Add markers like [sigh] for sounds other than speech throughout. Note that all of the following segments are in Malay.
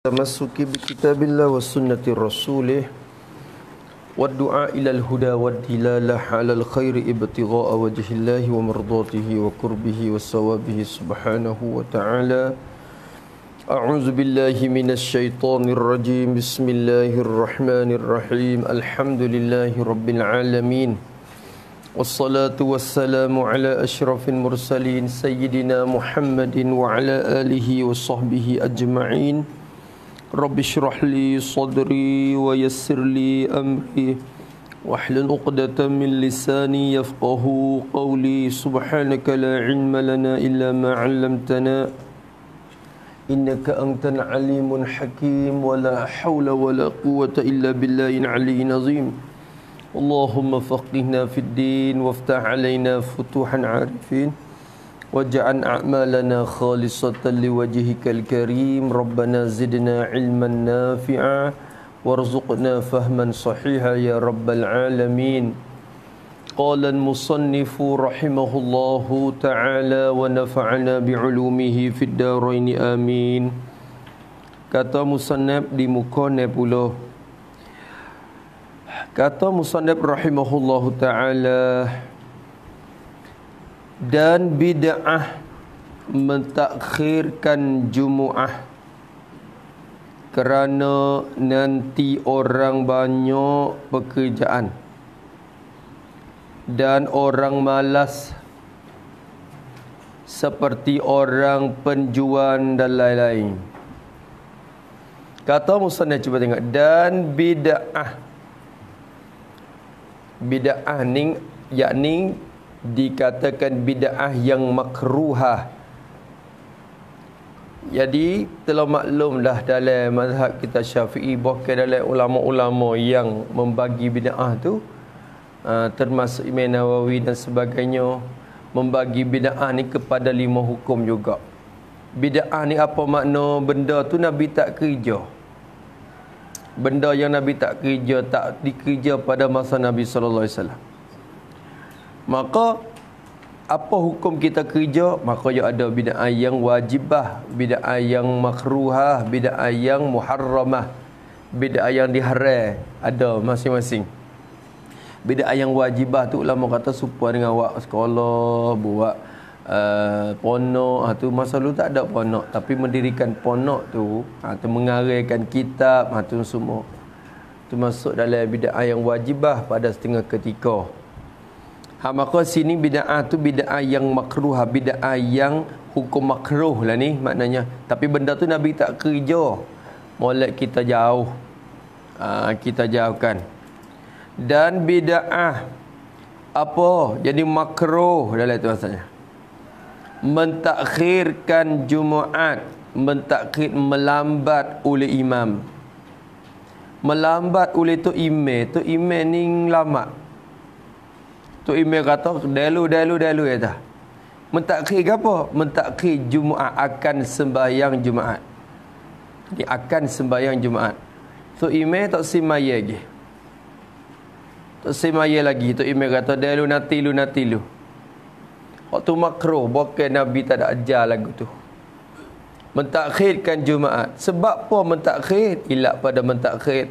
التمسك بكتاب الله وسنة رسوله والدعاء إلى الهدى والدلالة على الخير ابتغاء وجه الله ومرضاته وقربه وثوابه سبحانه وتعالى. أعوذ بالله من الشيطان الرجيم. بسم الله الرحمن الرحيم. الحمد لله رب العالمين. والصلاة والسلام على أشرف المرسلين سيدنا محمد وعلى آله وصحبه أجمعين. رب اشرح لي صدري ويسر لي أمري واحلل عقدة من لساني يفقه قولي سبحانك لا علم لنا إلا ما علمتنا إنك أنت العليم الحكيم ولا حول ولا قوة إلا بالله العلي العظيم اللهم فقهنا في الدين وافتح علينا فتوحا عارفين واجعل أعمالنا خالصة لوجهك الكريم ربنا زدنا علما نافعا وارزقنا فهما صحيحا يا رب العالمين قال المصنف رحمه الله تعالى ونفعنا بعلومه في الدارين آمين kata musannab di muka 90 kata musannab rahimahullahu taala dan bid'ah mentakhirkan Jumaah kerana nanti orang banyak pekerjaan. Dan orang malas. Seperti orang penjual dan lain-lain. Kata Musanna cuba tengok. Dan bid'ah. Bid'ah ni yakni dikatakan bid'ah yang makruhah. Jadi telah maklum dah dalam mazhab kita Syafi'i bahkan dalam ulama-ulama yang membagi bid'ah tu uh, termasuk Imam Nawawi dan sebagainya membagi bid'ah ni kepada lima hukum juga. Bid'ah ni apa makna benda tu Nabi tak kerja. Benda yang Nabi tak kerja tak dikerja pada masa Nabi sallallahu alaihi wasallam. Maka apa hukum kita kerja? Maka ya ada bid'ah yang wajibah, bid'ah yang makruhah, bid'ah yang muharramah, bid'ah yang diharam. Ada masing-masing. Bid'ah yang wajibah tu ulama kata supaya dengan awak sekolah, buat uh, ponok, ha, tu masa dulu tak ada ponok, tapi mendirikan ponok tu, ha, tu mengarahkan kitab, ha, tu semua. Tu masuk dalam bid'ah yang wajibah pada setengah ketika. Ha maka sini bid'ah tu bid'ah yang makruh, ha, bid'ah yang hukum makruh lah ni maknanya. Tapi benda tu Nabi tak kerja. Molek kita jauh. Ha, kita jauhkan. Dan bid'ah apa? Jadi makruh dalam itu maksudnya. Mentakhirkan Jumaat, mentakhir melambat oleh imam. Melambat oleh tu imam, tu imam ni lama Tu email kata delu delu delu ya. Mentakhir ke apa? Mentakhir Jumaat akan sembahyang Jumaat. Dia akan sembahyang Jumaat. Tu email tak simaya lagi. Tak simaya lagi. Tu email kata delu nanti lu nanti lu. Waktu makruh bukan Nabi tak ada ajar lagu tu. Mentakhirkan Jumaat. Sebab apa mentakhir? Ilak pada mentakhir.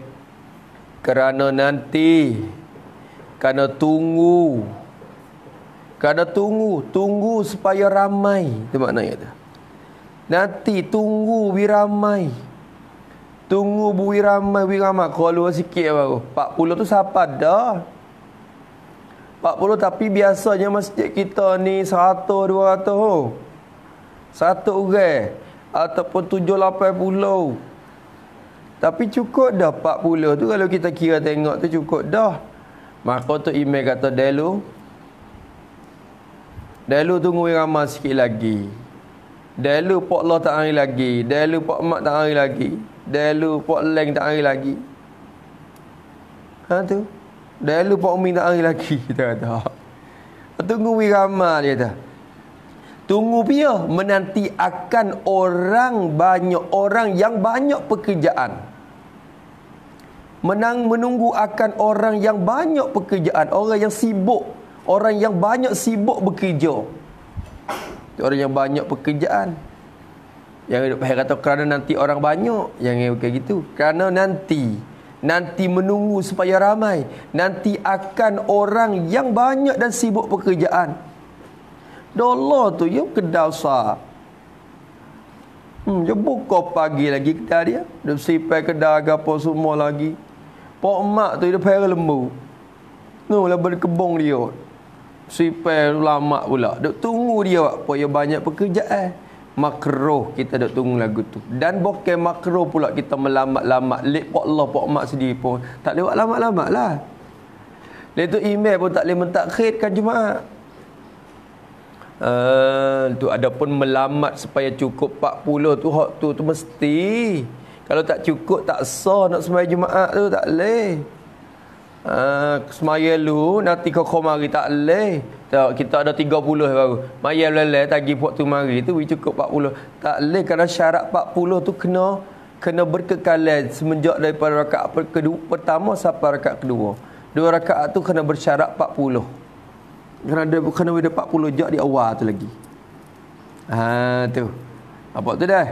Kerana nanti kerana tunggu. Kerana tunggu. Tunggu supaya ramai. Itu maknanya tu. Nanti tunggu bi ramai. Tunggu bi ramai, bi ramai. Kalau sikit baru. 40 tu siapa dah? 40 tapi biasanya masjid kita ni 100 200 oh. Satu orang ataupun 7 80. Tapi cukup dah 40 tu kalau kita kira tengok tu cukup dah. Maka tu email kata Delu Delu tunggu ramah sikit lagi. Delu Pok Allah tak hari lagi. Delu Pok Mak tak hari lagi. Delu Pok Leng tak hari lagi. Ha tu. Delu Pok Umi tak hari lagi Kita kata. Tunggu ramah dia kata. Tunggu dia menanti akan orang banyak orang yang banyak pekerjaan menang menunggu akan orang yang banyak pekerjaan, orang yang sibuk, orang yang banyak sibuk bekerja. Orang yang banyak pekerjaan. Yang duk kata kerana nanti orang banyak. Yang bukan gitu. Kerana nanti. Nanti menunggu supaya ramai. Nanti akan orang yang banyak dan sibuk pekerjaan. Dolar tu ya kedai besar. Hmm, dia buka pagi lagi kedai dia. Dia sipai kedai apa semua lagi. Pak mak tu dia payah lembu. Nu lah berkebong dia. Sipai lama pula. Duk tunggu dia apa ya banyak pekerjaan. Eh makruh kita dok tunggu lagu tu dan bukan makruh pula kita melamat-lamat lek pak Allah pak mak sendiri pun tak lewat lamat-lamat lah Lepas tu email pun tak boleh mentakhirkan Jumaat uh, tu ada pun melamat supaya cukup 40 tu hak tu tu mesti kalau tak cukup tak sah nak sembahyang Jumaat tu tak boleh uh, semaya lu nanti kau kau mari tak boleh tak, kita ada 30 baru. Mayar lelai tagi waktu mari tu cukup 40. Tak boleh kerana syarat 40 tu kena kena berkekalan semenjak daripada rakaat kedua pertama sampai rakaat kedua. Dua rakaat tu kena bersyarat 40. Kerana dia kena ada 40 jak di awal tu lagi. Ha tu. Apa tu dah?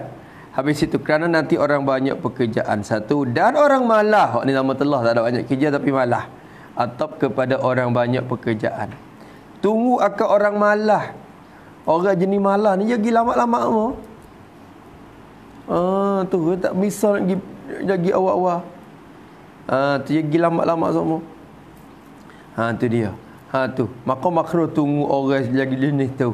Habis itu kerana nanti orang banyak pekerjaan satu dan orang malah. Ni nama telah tak ada banyak kerja tapi malah. Atau kepada orang banyak pekerjaan. Tunggu akan orang malah. Orang jenis malah ni jadi lama-lama. Ah, tu tak misal lagi jadi awak-awak. Ah, tu jadi lama-lama semua. Ha tu dia. Ha tu. Maka makro tunggu orang lagi jenis tu.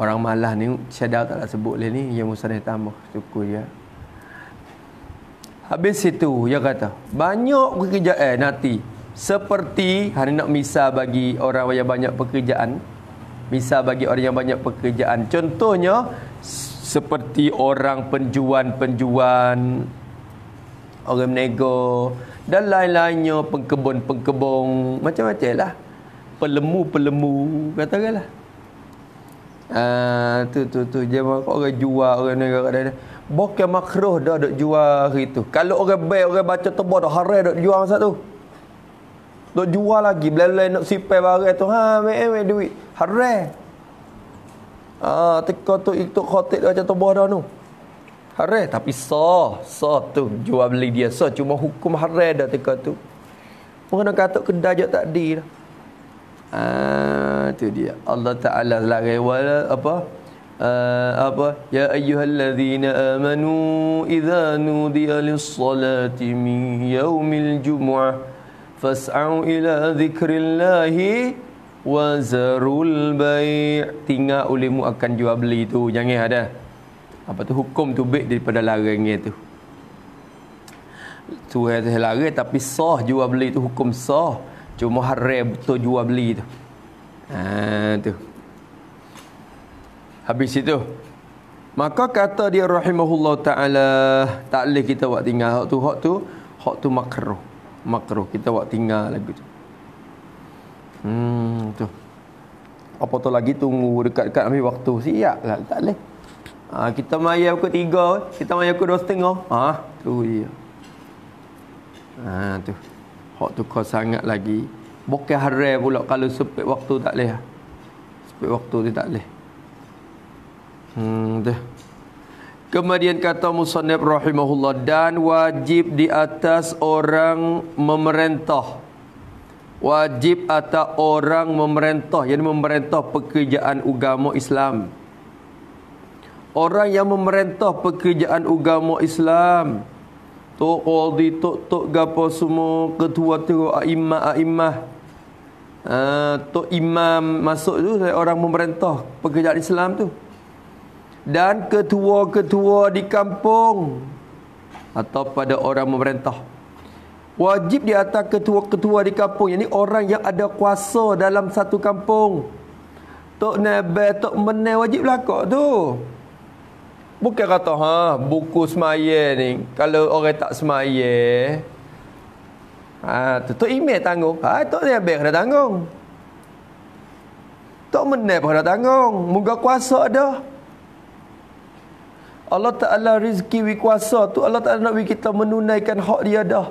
Orang malah ni dah tak nak sebut lah ni yang musnah tambah syukur ya. Habis itu dia kata, banyak pekerjaan nanti. Seperti hari nak misal bagi orang yang banyak pekerjaan misal bagi orang yang banyak pekerjaan. Contohnya seperti orang penjuan-penjuan orang nego dan lain-lainnya pengkebun-pengkebun. Macam-macam lah. Pelemu-pelemu katakanlah Ah tu tu tu dia orang jual orang nego kadang Bukan makruh dah duk jual hari tu. Kalau orang baik orang baca tebal dah haram duk jual masa tu. Dok jual lagi belai nak sipai barang tu. Ha, mek mek duit. Haram. Ah, teka tu itu khotik macam tu bodoh tu. Haram tapi sah, sah tu jual beli dia sah cuma hukum haram dah teka tu. Mungkin kata kedai je tak dah. Ah, tu dia. Allah Taala larang wala apa? Uh, apa? Ya ayyuhallazina amanu idza nudiya lis-salati min yaumil jumu'ah fas'au ila zikrillahi wa zarul bai' tinggal ulimu akan jual beli tu jangan ada apa tu hukum tu baik daripada larangnya tu. Tu ada larang tapi sah jual beli tu hukum sah cuma haram betul jual beli tu. Ha tu. Habis itu. Maka kata dia rahimahullah taala tak boleh kita buat tinggal. Hak tu hak tu hak tu makruh. Makruh kita buat tinggal lagu tu. Hmm tu. Apa tu lagi tunggu dekat-dekat ambil waktu? Siap lah tak boleh. Ha, kita maya pukul tiga kita maya pukul dua setengah. Ha, tu dia. Ha, tu hak tu kau sangat lagi bukan haram pula kalau sepit waktu tak boleh sepit waktu tu tak boleh hmm tu Kemudian kata Musannif rahimahullah dan wajib di atas orang memerintah. Wajib atas orang memerintah, yang memerintah pekerjaan agama Islam. Orang yang memerintah pekerjaan agama Islam. Tok Qadi, Tok Tok gapo semua, ketua tu aimah aimah. Uh, Tok Imam masuk tu orang memerintah pekerjaan Islam tu. Dan ketua-ketua di kampung atau pada orang memerintah. Wajib di atas ketua-ketua di kampung. Ini orang yang ada kuasa dalam satu kampung. Tok nabe tok menai wajib lakak tu bukan kata ha buku semaya ni. Kalau orang tak semaya ha tu tok email tanggung. Ha tok nabe kena tanggung. Tok menai pun kena tanggung. Moga kuasa ada Allah Ta'ala rizki wi kuasa tu Allah Ta'ala nak bagi kita menunaikan hak dia dah.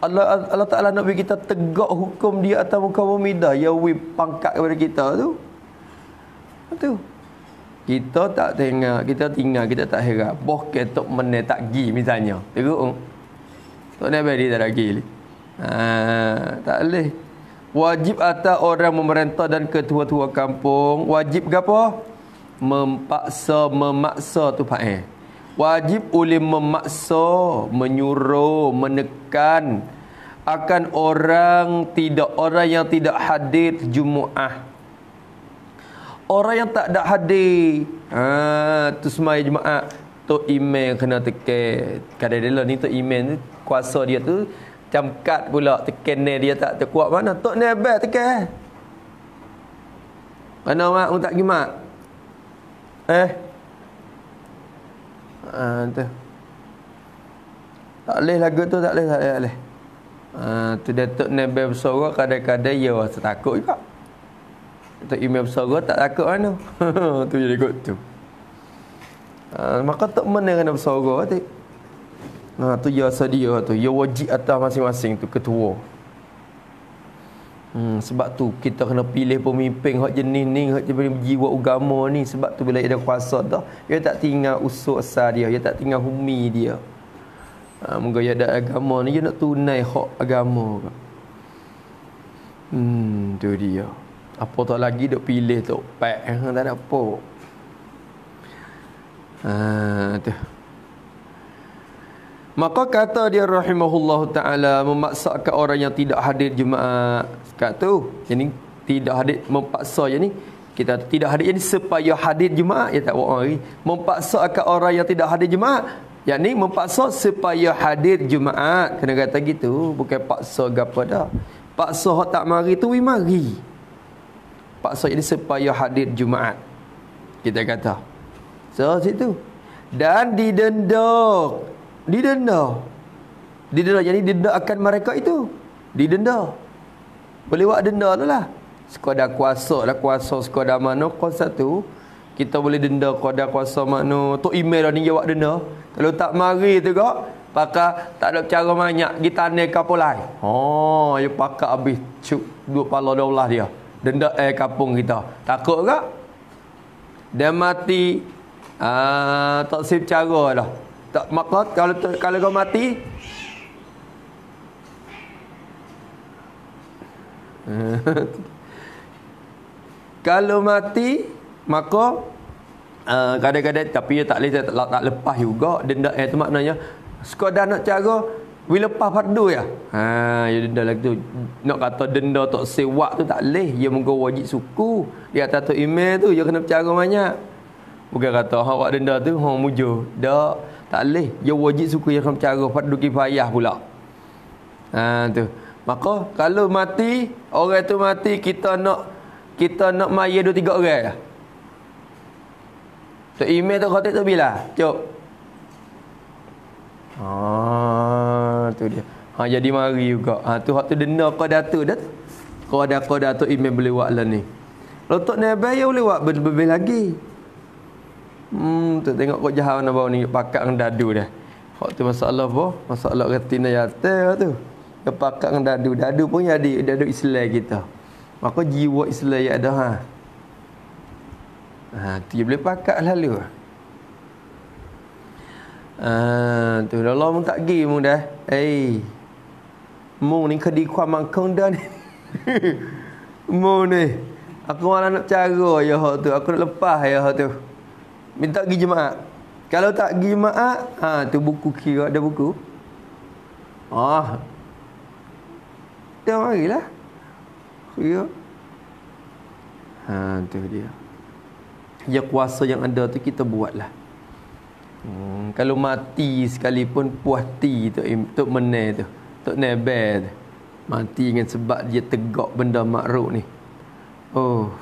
Allah Allah Ta'ala nak bagi kita tegak hukum dia atas muka bumi dah. Ya wi pangkat kepada kita tu. Tu kita tak tengok kita tinggal kita tak heran. Boh ketok meneh tak gi misalnya. Teruk tak nak bagi tak lagi ha, tak boleh. Wajib atas orang memerintah dan ketua-tua kampung. Wajib apa? Memaksa memaksa tu pak eh wajib oleh memaksa menyuruh menekan akan orang tidak orang yang tidak hadir Jumaat. Orang yang tak ada hadir, ha tu semai Jumaat, tu email kena tekan. Kadang dia ni tu email tu kuasa dia tu camkat pula tekan dia tak terkuat mana. Tok ni abang tekan. Mana mak tak pergi mak? Eh? Ha, tu. Tak boleh lagu tu, tak boleh, tak boleh. Tak boleh. Ha, tu Datuk Nabi bersuara kadang-kadang ya rasa takut juga. Datuk Imam bersuara tak takut mana. [laughs] tu jadi kot tu. Ha, maka tak mana kena bersuara tu. Ha, tu ya sedia tu. Ya wajib atas masing-masing tu ketua. Hmm, sebab tu kita kena pilih pemimpin hak jenis ni, hak jenis jiwa agama ni. Sebab tu bila dia ada kuasa dah, dia tak tinggal usul asal dia, dia tak tinggal humi dia. Ha, moga ya ada agama ni dia nak tunai hak agama. Hmm, tu dia. Apa tak lagi dok pilih tu [laughs] eh, tak ada apa. Ha, tu. Maka kata dia rahimahullah ta'ala memaksakan orang yang tidak hadir Jumaat. Kat tu. Jadi tidak hadir memaksa je ni. Kita tidak hadir jadi supaya hadir Jumaat ya tak buat hari. Memaksakan orang yang tidak hadir Jumaat yang ni mempaksa supaya hadir Jumaat. Kena kata gitu. Bukan paksa apa dah. Paksa tak mari tu, we mari. Paksa ini supaya hadir Jumaat. Kita kata. So, situ. Dan didenda. Didenda. Didenda. Jadi, denda akan mereka itu. Didenda. Boleh buat denda tu lah. Sekadar kuasa lah. Kuasa sekadar mana. Kuasa tu. Kita boleh denda kuasa kuasa mana. Tok email lah ni jawab denda. Kalau tak mari tu kok, pakai tak ada cara banyak kita kapal lain. Oh, ya pakai habis cuk dua pala daulah dia. Denda eh kampung kita. Takut ke? Dia mati ah tak sip cara dah. Tak maka kalau kalau kau mati [laughs] kalau mati maka uh, kadang-kadang tapi dia tak boleh tak, tak lepas juga denda eh tu maknanya sekadar nak cara bila lepas fardu ya? Ha ya denda lagi tu. Nak kata denda tak sewak tu tak boleh dia mungkin wajib suku. Di atas tu email tu dia kena bercara banyak. Bukan kata ha buat denda tu ha mujur dak tak boleh dia wajib suku dia kena bercara fardu kifayah pula. Ha tu. Maka kalau mati orang tu mati kita nak kita nak mayat dua tiga orang ya? So email tu khatib tu bila? Cuk. Ha tu dia. Ha jadi mari juga. Ha tu hak tu denda qada tu dah. Qada qada tu email boleh buat lah ni. Kalau tak nak bayar boleh buat lebih lagi. Hmm tu tengok kau jahat mana bau ni pakat dengan dadu dah. Hak tu masalah apa? Masalah retina yata tu. Kepakat dengan dadu. Dadu pun jadi dadu Islam kita. Maka jiwa Islam yang ada ha. Ha, tu boleh pakat lalu. Ha, tu dah Allah tak pergi mu dah. Hey. Mu ni kedi kuat mangkong dah ni. [laughs] mu ni. Aku malah nak cara ya hak tu. Aku nak lepas ya hak tu. Minta pergi jemaah. Kalau tak pergi jemaah, ha tu buku kira ada buku. Ah. Dah marilah. Ya. Ha tu dia ya kuasa yang ada tu kita buatlah. Hmm, kalau mati sekalipun puas ti tu tok meneh tu. Tok nebe tu. Mati dengan sebab dia tegak benda makruh ni. Oh.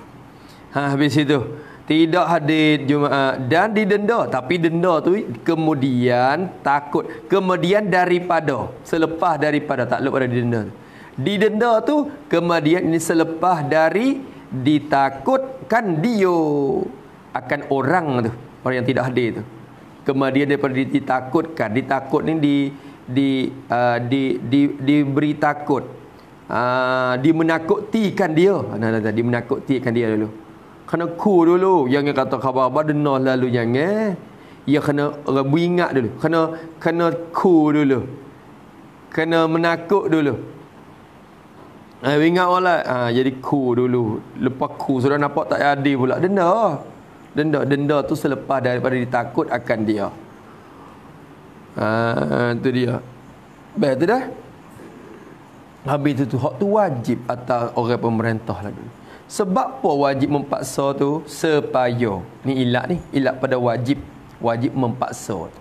Ha habis itu tidak hadir Jumaat dan didenda tapi denda tu kemudian takut kemudian daripada selepas daripada tak lupa pada didenda didenda tu kemudian ini selepas dari ditakutkan dia akan orang tu orang yang tidak hadir tu kemudian daripada ditakutkan ditakut ni di di uh, di, di diberi takut uh, dimenakutikan dia nah nah, nah dimenakutikan dia dulu Kena ku dulu. Jangan kata khabar-khabar denah lalu jangan. Ya kena ingat dulu. Kena kena ku dulu. Kena menakut dulu. Eh, ingat wala. Ha, jadi ku dulu. Lepas ku sudah nampak tak ada pula. Denda. Denda. Denda tu selepas daripada ditakut akan dia. Ha, tu dia. Baik tu dah. Habis tu tu. Hak tu wajib atas orang pemerintah lagi. Sebab apa wajib mempaksa tu? Supaya. Ni ilat ni. Ilat pada wajib. Wajib mempaksa.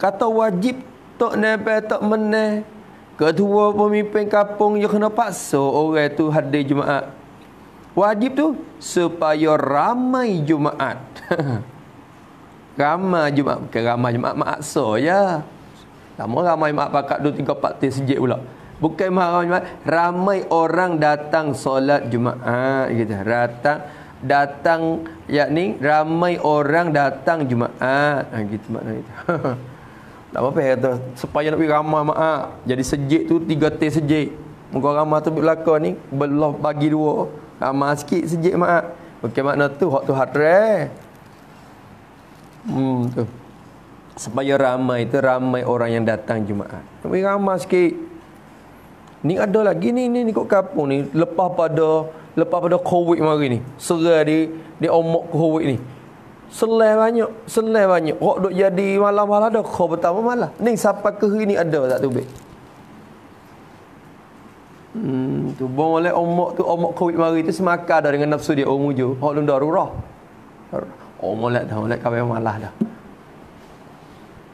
Kata wajib. Tok nebe tok meneh. Ketua pemimpin kampung yang kena paksa orang tu hadir Jumaat. Wajib tu supaya ramai Jumaat. [laughs] ramai Jumaat. Bukan ramai Jumaat maksa ya. Lama ramai Jumaat pakat 2, 3, 4 tis sejik pula. Bukan ramai Jumaat. Ramai orang datang solat Jumaat. Gitu. Datang, datang yakni ramai orang datang Jumaat. Ha, gitu maknanya itu. [laughs] Tak apa-apa kata supaya nak pergi ramah mak Jadi sejik tu tiga teh sejik. Muka ramah tu belaka ni belah bagi dua. Ramah sikit sejik mak. Okey makna tu hak tu hatre. Hmm tu. Supaya ramai tu ramai orang yang datang Jumaat. Pergi ramah sikit. Ni ada lagi ni ni, kat kampung ni lepas pada lepas pada Covid mari ni. Serai di di omok Covid ni. Selai banyak, selai banyak. Hok duk jadi malam-malam dah kau pertama malam. Ni siapa ke ni ada tak tu? Hmm, tu bon oleh omok tu omok covid mari tu semakar dah dengan nafsu dia om uju. Hok lun darurah. Oh molek dah, molek kawin malah dah.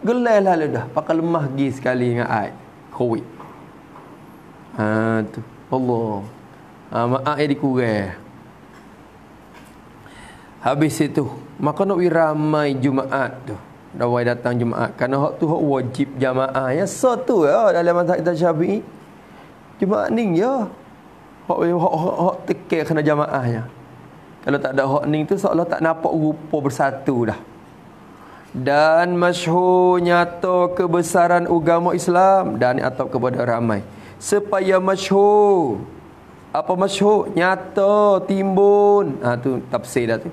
Gelai lah dah. Pakai lemah gi sekali dengan ai. Covid. Ha tu. Allah. Ha, maaf ya dikurang. Habis itu, maka nak ramai Jumaat tu. Dawai datang Jumaat. Kerana hak tu hak wajib jamaah. Ya, so ya dalam mazhab kita Syafi'i. Jumaat ni ya. Hak hak hak, hak tekek kena jamaahnya. Kalau tak ada hak ni tu seolah tak nampak rupa bersatu dah. Dan masyhur nyata kebesaran agama Islam dan atau kepada ramai. Supaya masyhur apa masyhur nyata timbun. Ha tu tafsir dah tu.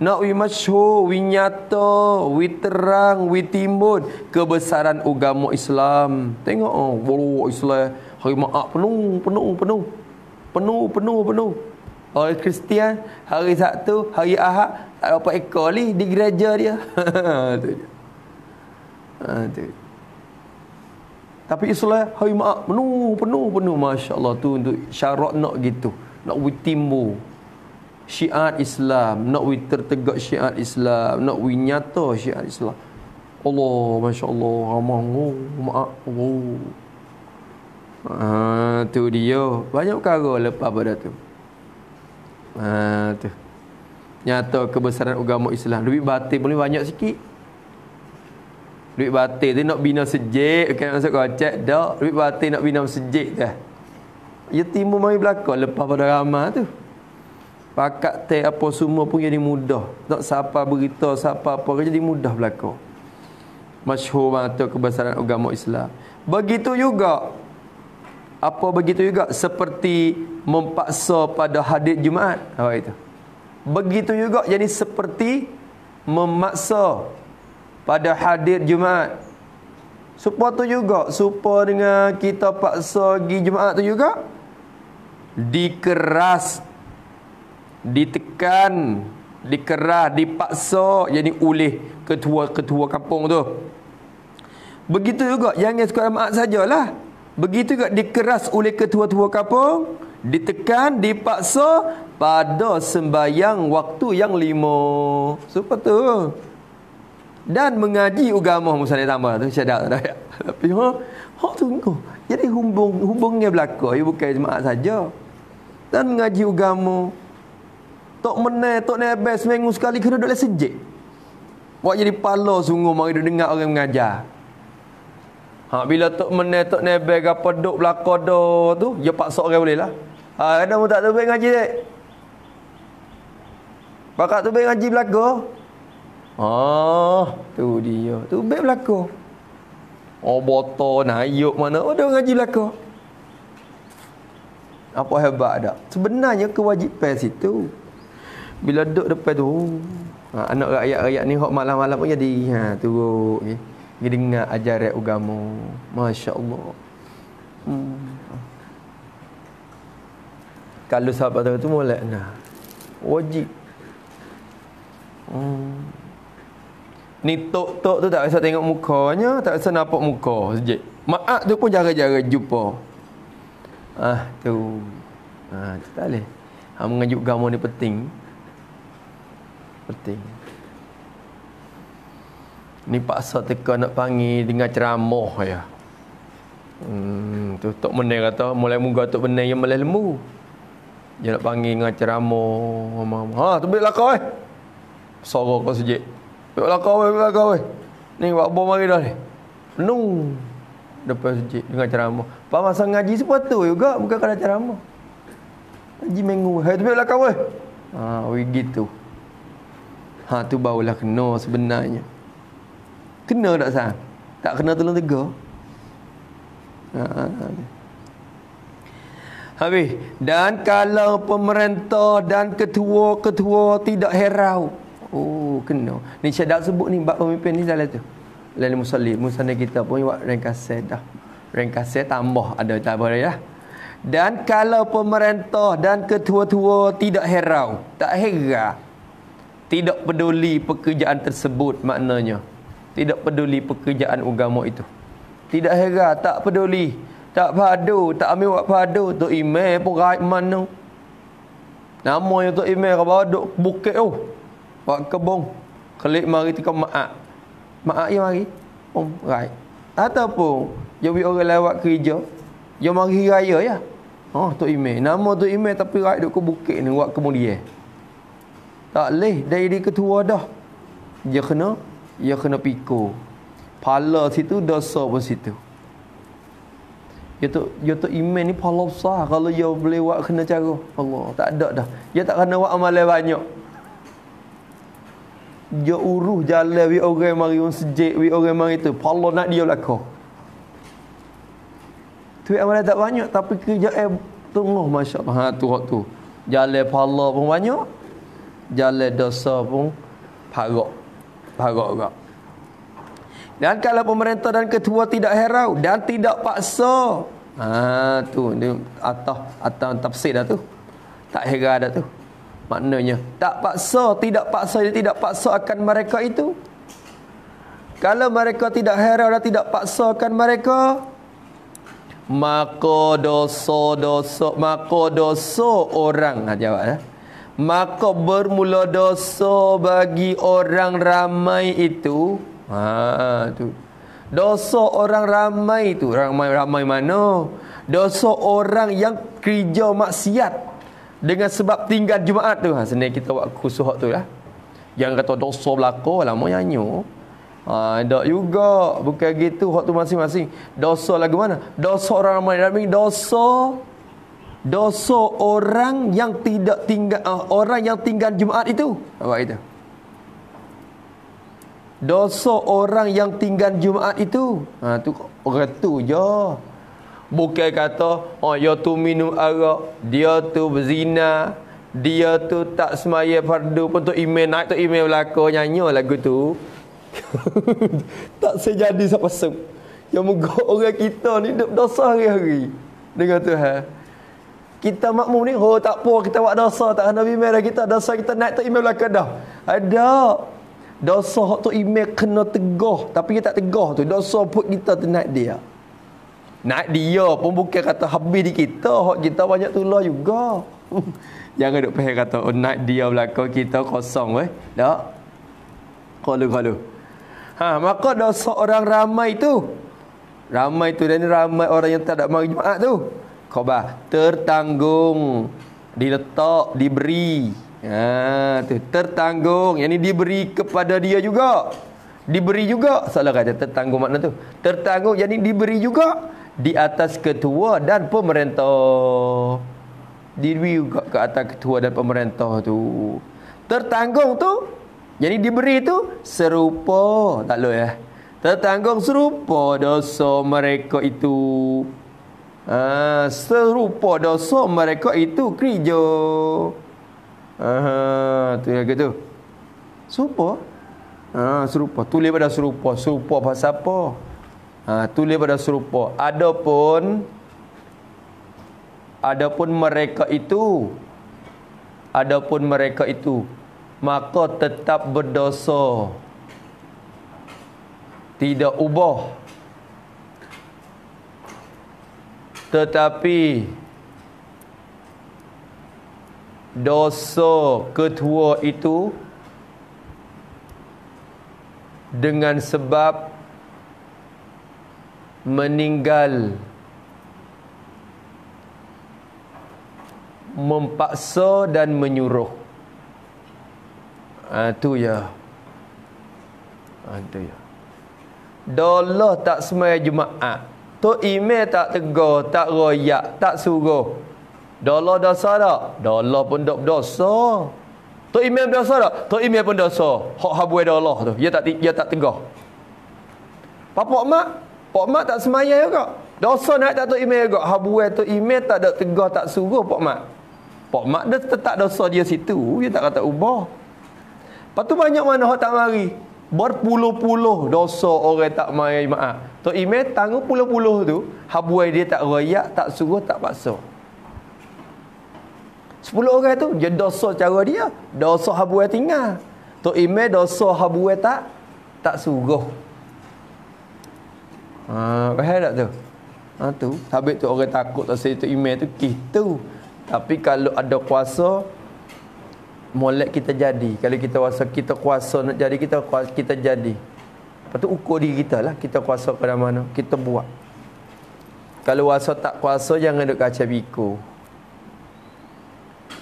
Nak wi masyhur, wi nyata, wi terang, wi timbun kebesaran agama Islam. Tengok oh, bolo Islam hari maak penuh, penuh, penuh. Penuh, penuh, penuh. Orang Kristian hari Sabtu, hari Ahad tak apa ekor ni di gereja dia. [laughs] tu. Ha tu. Tapi Islam hari maak penuh, penuh, penuh masya-Allah tu untuk syarat nak gitu. Nak wi timbun syiar Islam, nak wi tertegak syiar Islam, nak wi nyata syiar Islam. Allah, masya-Allah, ramah oh, maaf. Oh. Ha, tu dia. Banyak perkara lepas pada tu. Ha, tu. Nyata kebesaran agama Islam. Duit batin boleh banyak sikit. Duit batin tu nak bina sejik, kan masuk kocek dak. Duit batin nak bina sejik dah. Ya timbul mai belakang lepas pada ramah tu. Pakat teh apa semua pun jadi mudah. Tak siapa berita, siapa apa jadi mudah berlaku. Masyhur mata kebesaran agama Islam. Begitu juga apa begitu juga seperti mempaksa pada hadir Jumaat. Apa itu? Begitu juga jadi seperti memaksa pada hadir Jumaat. Supaya tu juga, supaya dengan kita paksa pergi Jumaat tu juga dikeras ditekan, dikerah, dipaksa jadi oleh ketua-ketua kampung tu. Begitu juga jangan sekadar maaf sajalah. Begitu juga dikeras oleh ketua-ketua kampung, ditekan, dipaksa pada sembayang waktu yang lima. Supaya tu. Dan mengaji agama musalih tambah tu dah ya. Tapi ha, ha tunggu. Jadi hubung hubungnya belaka, ia bukan jemaah saja. Dan mengaji agama Tok menai, tok nebel seminggu sekali kena duduk sejik. Buat jadi pala sungguh mari dengar orang mengajar. Ha, bila tok menai, tok nebel apa duduk belakang tu, dia paksa orang boleh lah. Ha, kadang pun tak tahu ngaji dek. Pakat tu baik ngaji belakang. Ah, tu dia. Tu baik belakang. Oh, botol ayuk mana. Oh, dia ngaji belakang. Apa hebat tak? Sebenarnya kewajipan situ. Bila duduk depan tu ha, Anak rakyat-rakyat ni Hak malam-malam pun jadi ha, Turut okay. Dia dengar ajaran agama Masya Allah hmm. Kalau sahabat tu mulai nah. Wajib. Hmm. Ni tok-tok tu tak bisa tengok mukanya Tak bisa nampak muka sejak Maaf tu pun jarang-jarang jumpa. Ah tu. Ah tu tak boleh. Ha, Mengajuk agama ni penting. Penting Ni paksa teka nak panggil dengan ceramah ya. Hmm, tu tok meneng kata mulai muka tok meneng yang mulai lembu. Dia nak panggil dengan ceramah. Ha, tu baik lakau eh. Suara kau sejik. Baik lakau eh, baik lakau eh. Ni buat bom mari dah ni. Penuh. Depan sejik dengan ceramah. Pak masa ngaji sepatu juga bukan kena ceramah. Ngaji minggu. Hai tu baik lakau eh. Ha, begitu. Ha, tu barulah kena sebenarnya. Kena tak sah? Tak kena tolong tegur. Ha, ha, ha. Habis. Dan kalau pemerintah dan ketua-ketua tidak herau. Oh, kena. Ni saya dah sebut ni, bab pemimpin ni dalam tu. Lalu musalli. Musalli kita pun buat ringkasan dah. Ringkasan tambah ada tak boleh ya. Dan kalau pemerintah dan ketua-ketua tidak herau. Tak heran. Tidak peduli pekerjaan tersebut maknanya. Tidak peduli pekerjaan agama itu. Tidak heran, tak peduli. Tak padu, tak ambil buat padu. Tok email pun right mana. Nama yang Tok email ke bawah duk bukit tu. Oh. Buat kebun. Klik mari tika maak. Maak yang mari. Oh, right. Ataupun, dia orang lewat kerja. Dia mari raya ya. Oh, Tok email. Nama Tok email tapi right duk ke bukit ni. Buat kemudian. Tak leh. Dari ketua dah. Dia kena ia kena pikul. Pala situ dosa pun situ. Ya tu ya tu iman ni pala besar kalau ia boleh buat kena cara. Allah tak ada dah. Dia tak kena buat amalan banyak. Dia uruh jalan wi orang mari un sejik wi orang mari tu. Pala nak dia belaka. Tu amalan tak banyak tapi kerja eh tengah masya-Allah. Ha tu tu. Jalan pala pun banyak. Jalan dosa pun parok juga. Dan kalau pemerintah dan ketua tidak herau dan tidak paksa. Ha tu ni atau atau tafsir dah tu. Tak heran dah tu. Maknanya tak paksa, tidak paksa dia tidak paksa akan mereka itu. Kalau mereka tidak herau dan tidak paksa akan mereka maka dosa-dosa maka dosa orang ha jawab eh maka bermula dosa bagi orang ramai itu. Ha tu. Dosa orang ramai itu ramai ramai mana? Dosa orang yang kerja maksiat. Dengan sebab tinggal Jumaat tu. Ha sini kita buat khusus tu lah. Yang kata dosa berlaku lama nyanyi Ha, tak juga. Bukan gitu Hak tu masing-masing. Dosa lagu mana? Dosa orang ramai. Ramai dosa dosa orang yang tidak tinggal uh, orang yang tinggal Jumaat itu apa itu? Dosa orang yang tinggal Jumaat itu ha tu orang tu je. Bukan kata oh ya tu minum arak dia tu berzina dia tu tak semaya fardu pun tu email naik tu email belaka nyanyi lagu tu. [laughs] Tak sejadi siapa sem. Yang moga orang kita ni dosa hari-hari. Dengan Tuhan kita makmum ni oh tak apa kita buat dosa. Tak kena bimbing dah kita. Dosa kita naik tu email belakang dah. Ada. Dosa hak tu email kena tegah tapi kita tak tegah tu. Dosa pun kita tu naik dia. Naik dia pun bukan kata habis di kita. Hak kita banyak tulah juga. [laughs] Jangan duk faham kata oh naik dia belakang kita kosong weh. Tak. Kalau kalau ha maka dosa orang ramai tu. Ramai tu. Dan ramai orang yang tak ada mari Jumaat tu khabar tertanggung. Diletak diberi. Ha tu. Tertanggung. Yang ni diberi kepada dia juga. Diberi juga. Salah kata tertanggung makna tu. Tertanggung yang ni diberi juga. Di atas ketua dan pemerintah. Diberi juga ke atas ketua dan pemerintah tu. Tertanggung tu. Yang ni diberi tu serupa. Tak lo ya tertanggung serupa dosa mereka itu Ha, serupa dosa mereka itu kerja. Ha, tu yang gitu. Serupa. Ha, serupa. Tulis pada serupa. Serupa pasal apa? Ha, tulis pada serupa. Adapun adapun mereka itu adapun mereka itu maka tetap berdosa tidak ubah tetapi dosa ketua itu dengan sebab meninggal mempaksa dan menyuruh. Ah tu ya. Ah tu ya. Dolah tak semai jumaat tu email tak tegur tak royak tak suruh Dolar dosa tak? Dolar pun dok dosa. Tok Imam dosa tak? Tok Imam pun dosa. Hak habuai dolar tu. Dia tak dia tak tegah. Papa mak, pak mak tak semaya juga. Dosa nak tak Tok Imam juga. Habuai Tok Imam tak ada tegah tak suruh pak mak. Pak mak dia tetap dosa dia situ. Dia tak kata ubah. Lepas tu banyak mana hak tak mari. Berpuluh-puluh dosa orang tak mari maaf. Tok Imam tangguh puluh-puluh tu. Habuai dia tak royak, tak suruh, tak paksa. Sepuluh orang tu dia dosa cara dia. Dosa habuai tinggal. Tok Imam dosa habuai tak tak suruh. Ha, faham tak tu? Ha tu. Habis tu orang takut tak saya tu Imam tu gitu. Tapi kalau ada kuasa molek kita jadi. Kalau kita kuasa kita kuasa nak jadi kita kuasa, kita jadi. Lepas tu ukur diri kita lah. Kita kuasa pada mana. Kita buat. Kalau kuasa tak kuasa jangan duk kaca biku.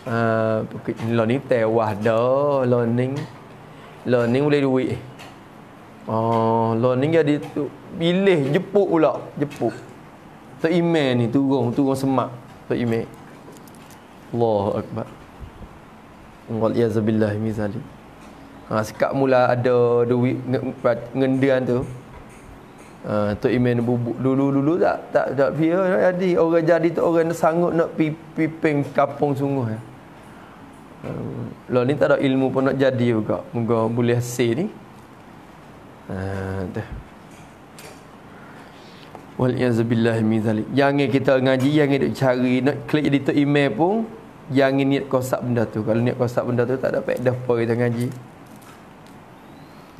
Uh, learning tewah dah learning learning boleh duit oh learning jadi tu pilih jepuk pula jepuk tu email ni turun turun semak tu email Allah akbar Wal yazabillah mizali ha sekak mula ada duit ngendian tu Uh, Tok Iman bubuk dulu-dulu tak tak tak biar jadi orang jadi tu orang sanggup nak piping kapung sungguh ya. Lah ni tak ada ilmu pun nak jadi juga. Moga boleh hasil ni. Ha. Wal yazabillahi min zalik. Jangan kita ngaji, jangan duk cari nak klik jadi tu email pun jangan niat kosak benda tu. Kalau niat kosak benda tu tak ada faedah apa kita ngaji.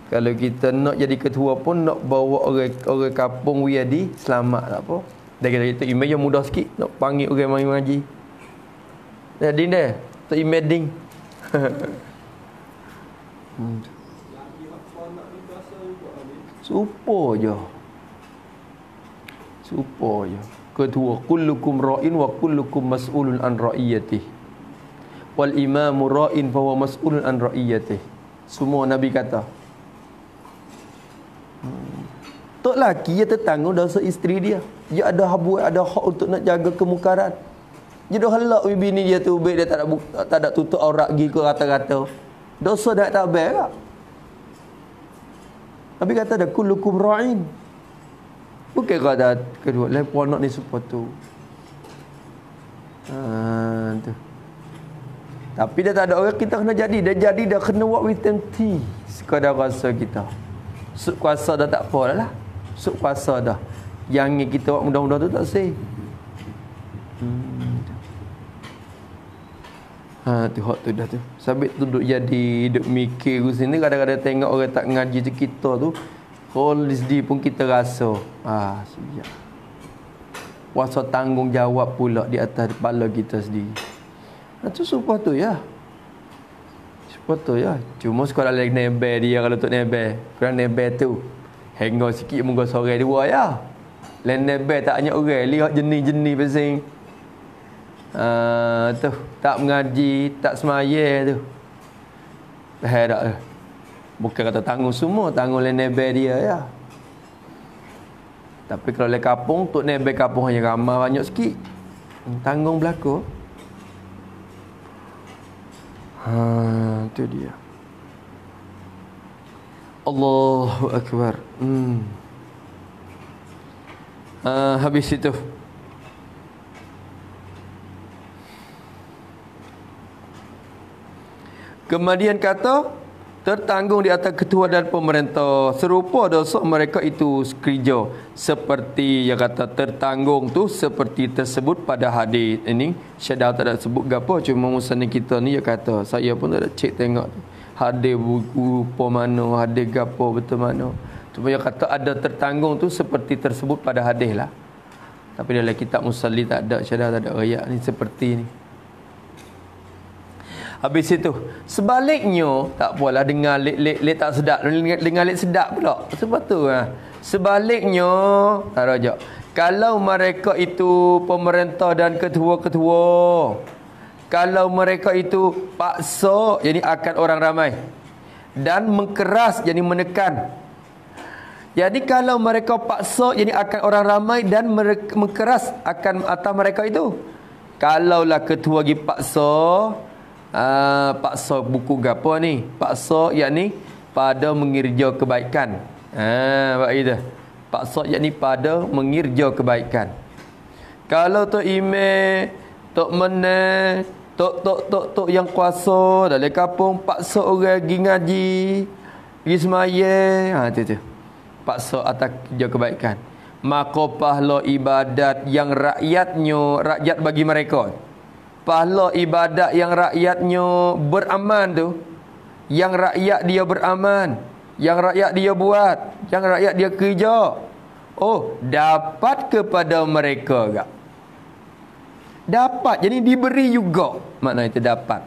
Kalau kita nak jadi ketua pun nak bawa orang orang kampung wiadi selamat tak apa. Dia kata itu email yang mudah sikit nak panggil orang mari ngaji. Jadi dah tak imagine. [laughs] hmm. Supo je. Supo je. Kedua, kullukum ra'in wa kullukum mas'ulun an ra'iyatih. Wal imamu ra'in fa huwa mas'ulun an ra'iyatih. Semua Nabi kata. Hmm. Tok laki dia tertanggung dosa isteri dia. Dia ada habu ada hak untuk nak jaga kemukaran. Jadi halak bini dia tu baik dia tak ada tak ada tutup aurat gi ke rata-rata. Dosa dah tak baik tak? Tapi kata ada kullukum ra'in. Bukan kata kedua lain puan nak ni support tu. Ha, tu. Tapi dia tak ada orang kita kena jadi. Dia jadi dia kena buat with empty. Sekadar rasa kita. Suk kuasa dah tak apa lah. Suk kuasa dah. Yang kita buat mudah-mudah tu tak sih. Hmm. Ha tu hak tu dah tu. Sabit tu duduk jadi duk mikir ku sini kadang-kadang tengok orang tak ngaji tu kita tu all this day pun kita rasa ah siap. Kuasa tanggungjawab pula di atas kepala kita sendiri. Ha tu supaya tu ya. Supaya tu ya. Cuma sekolah lagi nebe dia kalau tu nebe. Kurang nebe tu. Henggo sikit muka sore dua ya. Lain nebe tak hanya orang lihat jenis-jenis pasing. Uh, tu tak mengaji, tak semaya tu. Tak tu. Bukan kata tanggung semua, tanggung oleh nebe dia ya. Tapi kalau oleh kapung, tu nebe kapung hanya ramai banyak sikit. Tanggung berlaku. Ha, tu dia. Allahu Akbar. Hmm. Uh, habis itu. Kemudian kata tertanggung di atas ketua dan pemerintah. Serupa dosa mereka itu kerja seperti yang kata tertanggung tu seperti tersebut pada hadis ini. Syadah tak ada sebut gapo cuma musani kita ni dia kata. Saya pun tak ada cek tengok hadis buku apa mana hadis gapo betul mana. Cuma dia kata ada tertanggung tu seperti tersebut pada hadis lah. Tapi dalam kitab musalli tak ada syadah tak ada ayat ni seperti ni Habis itu Sebaliknya Tak apalah dengar lek, lek, lek tak sedap. Dengar, lek sedap pula. Sebab tu ha. Sebaliknya Raja Kalau mereka itu Pemerintah dan ketua-ketua Kalau mereka itu Paksa Jadi akan orang ramai. Dan mengkeras Jadi menekan. Jadi kalau mereka paksa jadi akan orang ramai dan mengkeras akan atas mereka itu. Kalaulah ketua lagi paksa, uh, paksa buku gapo ni? Paksa yakni pada mengirja kebaikan. Ha uh, itu paksa yakni pada mengirja kebaikan. Kalau tu ime tok mene tok tok tok tok yang kuasa dalam kampung paksa orang pergi ngaji pergi semaya ha tu tu. Paksa atas kerja kebaikan. Maka pahala ibadat yang rakyatnya rakyat bagi mereka pahala ibadat yang rakyatnya beraman tu. Yang rakyat dia beraman. Yang rakyat dia buat. Yang rakyat dia kerja. Oh dapat kepada mereka gak dapat. Jadi diberi juga. Makna itu dapat.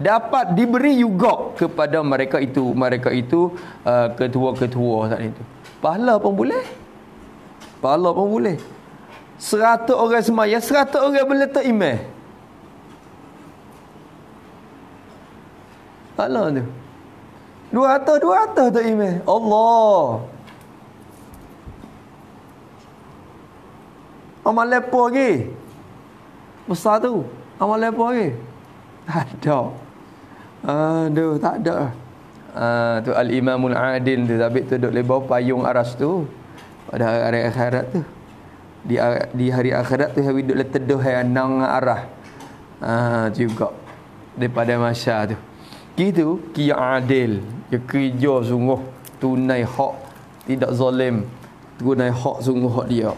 Dapat diberi juga kepada mereka itu. Mereka itu uh, ketua-ketua saat itu. Pahala pun boleh. Pahala pun boleh. Seratus orang semaya seratus orang boleh tak imeh Pahala tu. Dua ratus, dua ratus tu email. Allah. Amal lepo lagi. Besar tu. Amal lepo lagi. [laughs] Tak ada. Aduh, tak ada. Uh, tu Al-Imamul Adil tu. Tapi tu duduk lebau payung aras tu. Pada hari akhirat tu. Di, di hari akhirat tu, hari duduk leteduh yang nang arah. Uh, juga. Daripada Masya tu. Gitu kia adil, dia kerja sungguh tunai hak, tidak zalim. Tunai hak sungguh hak dia.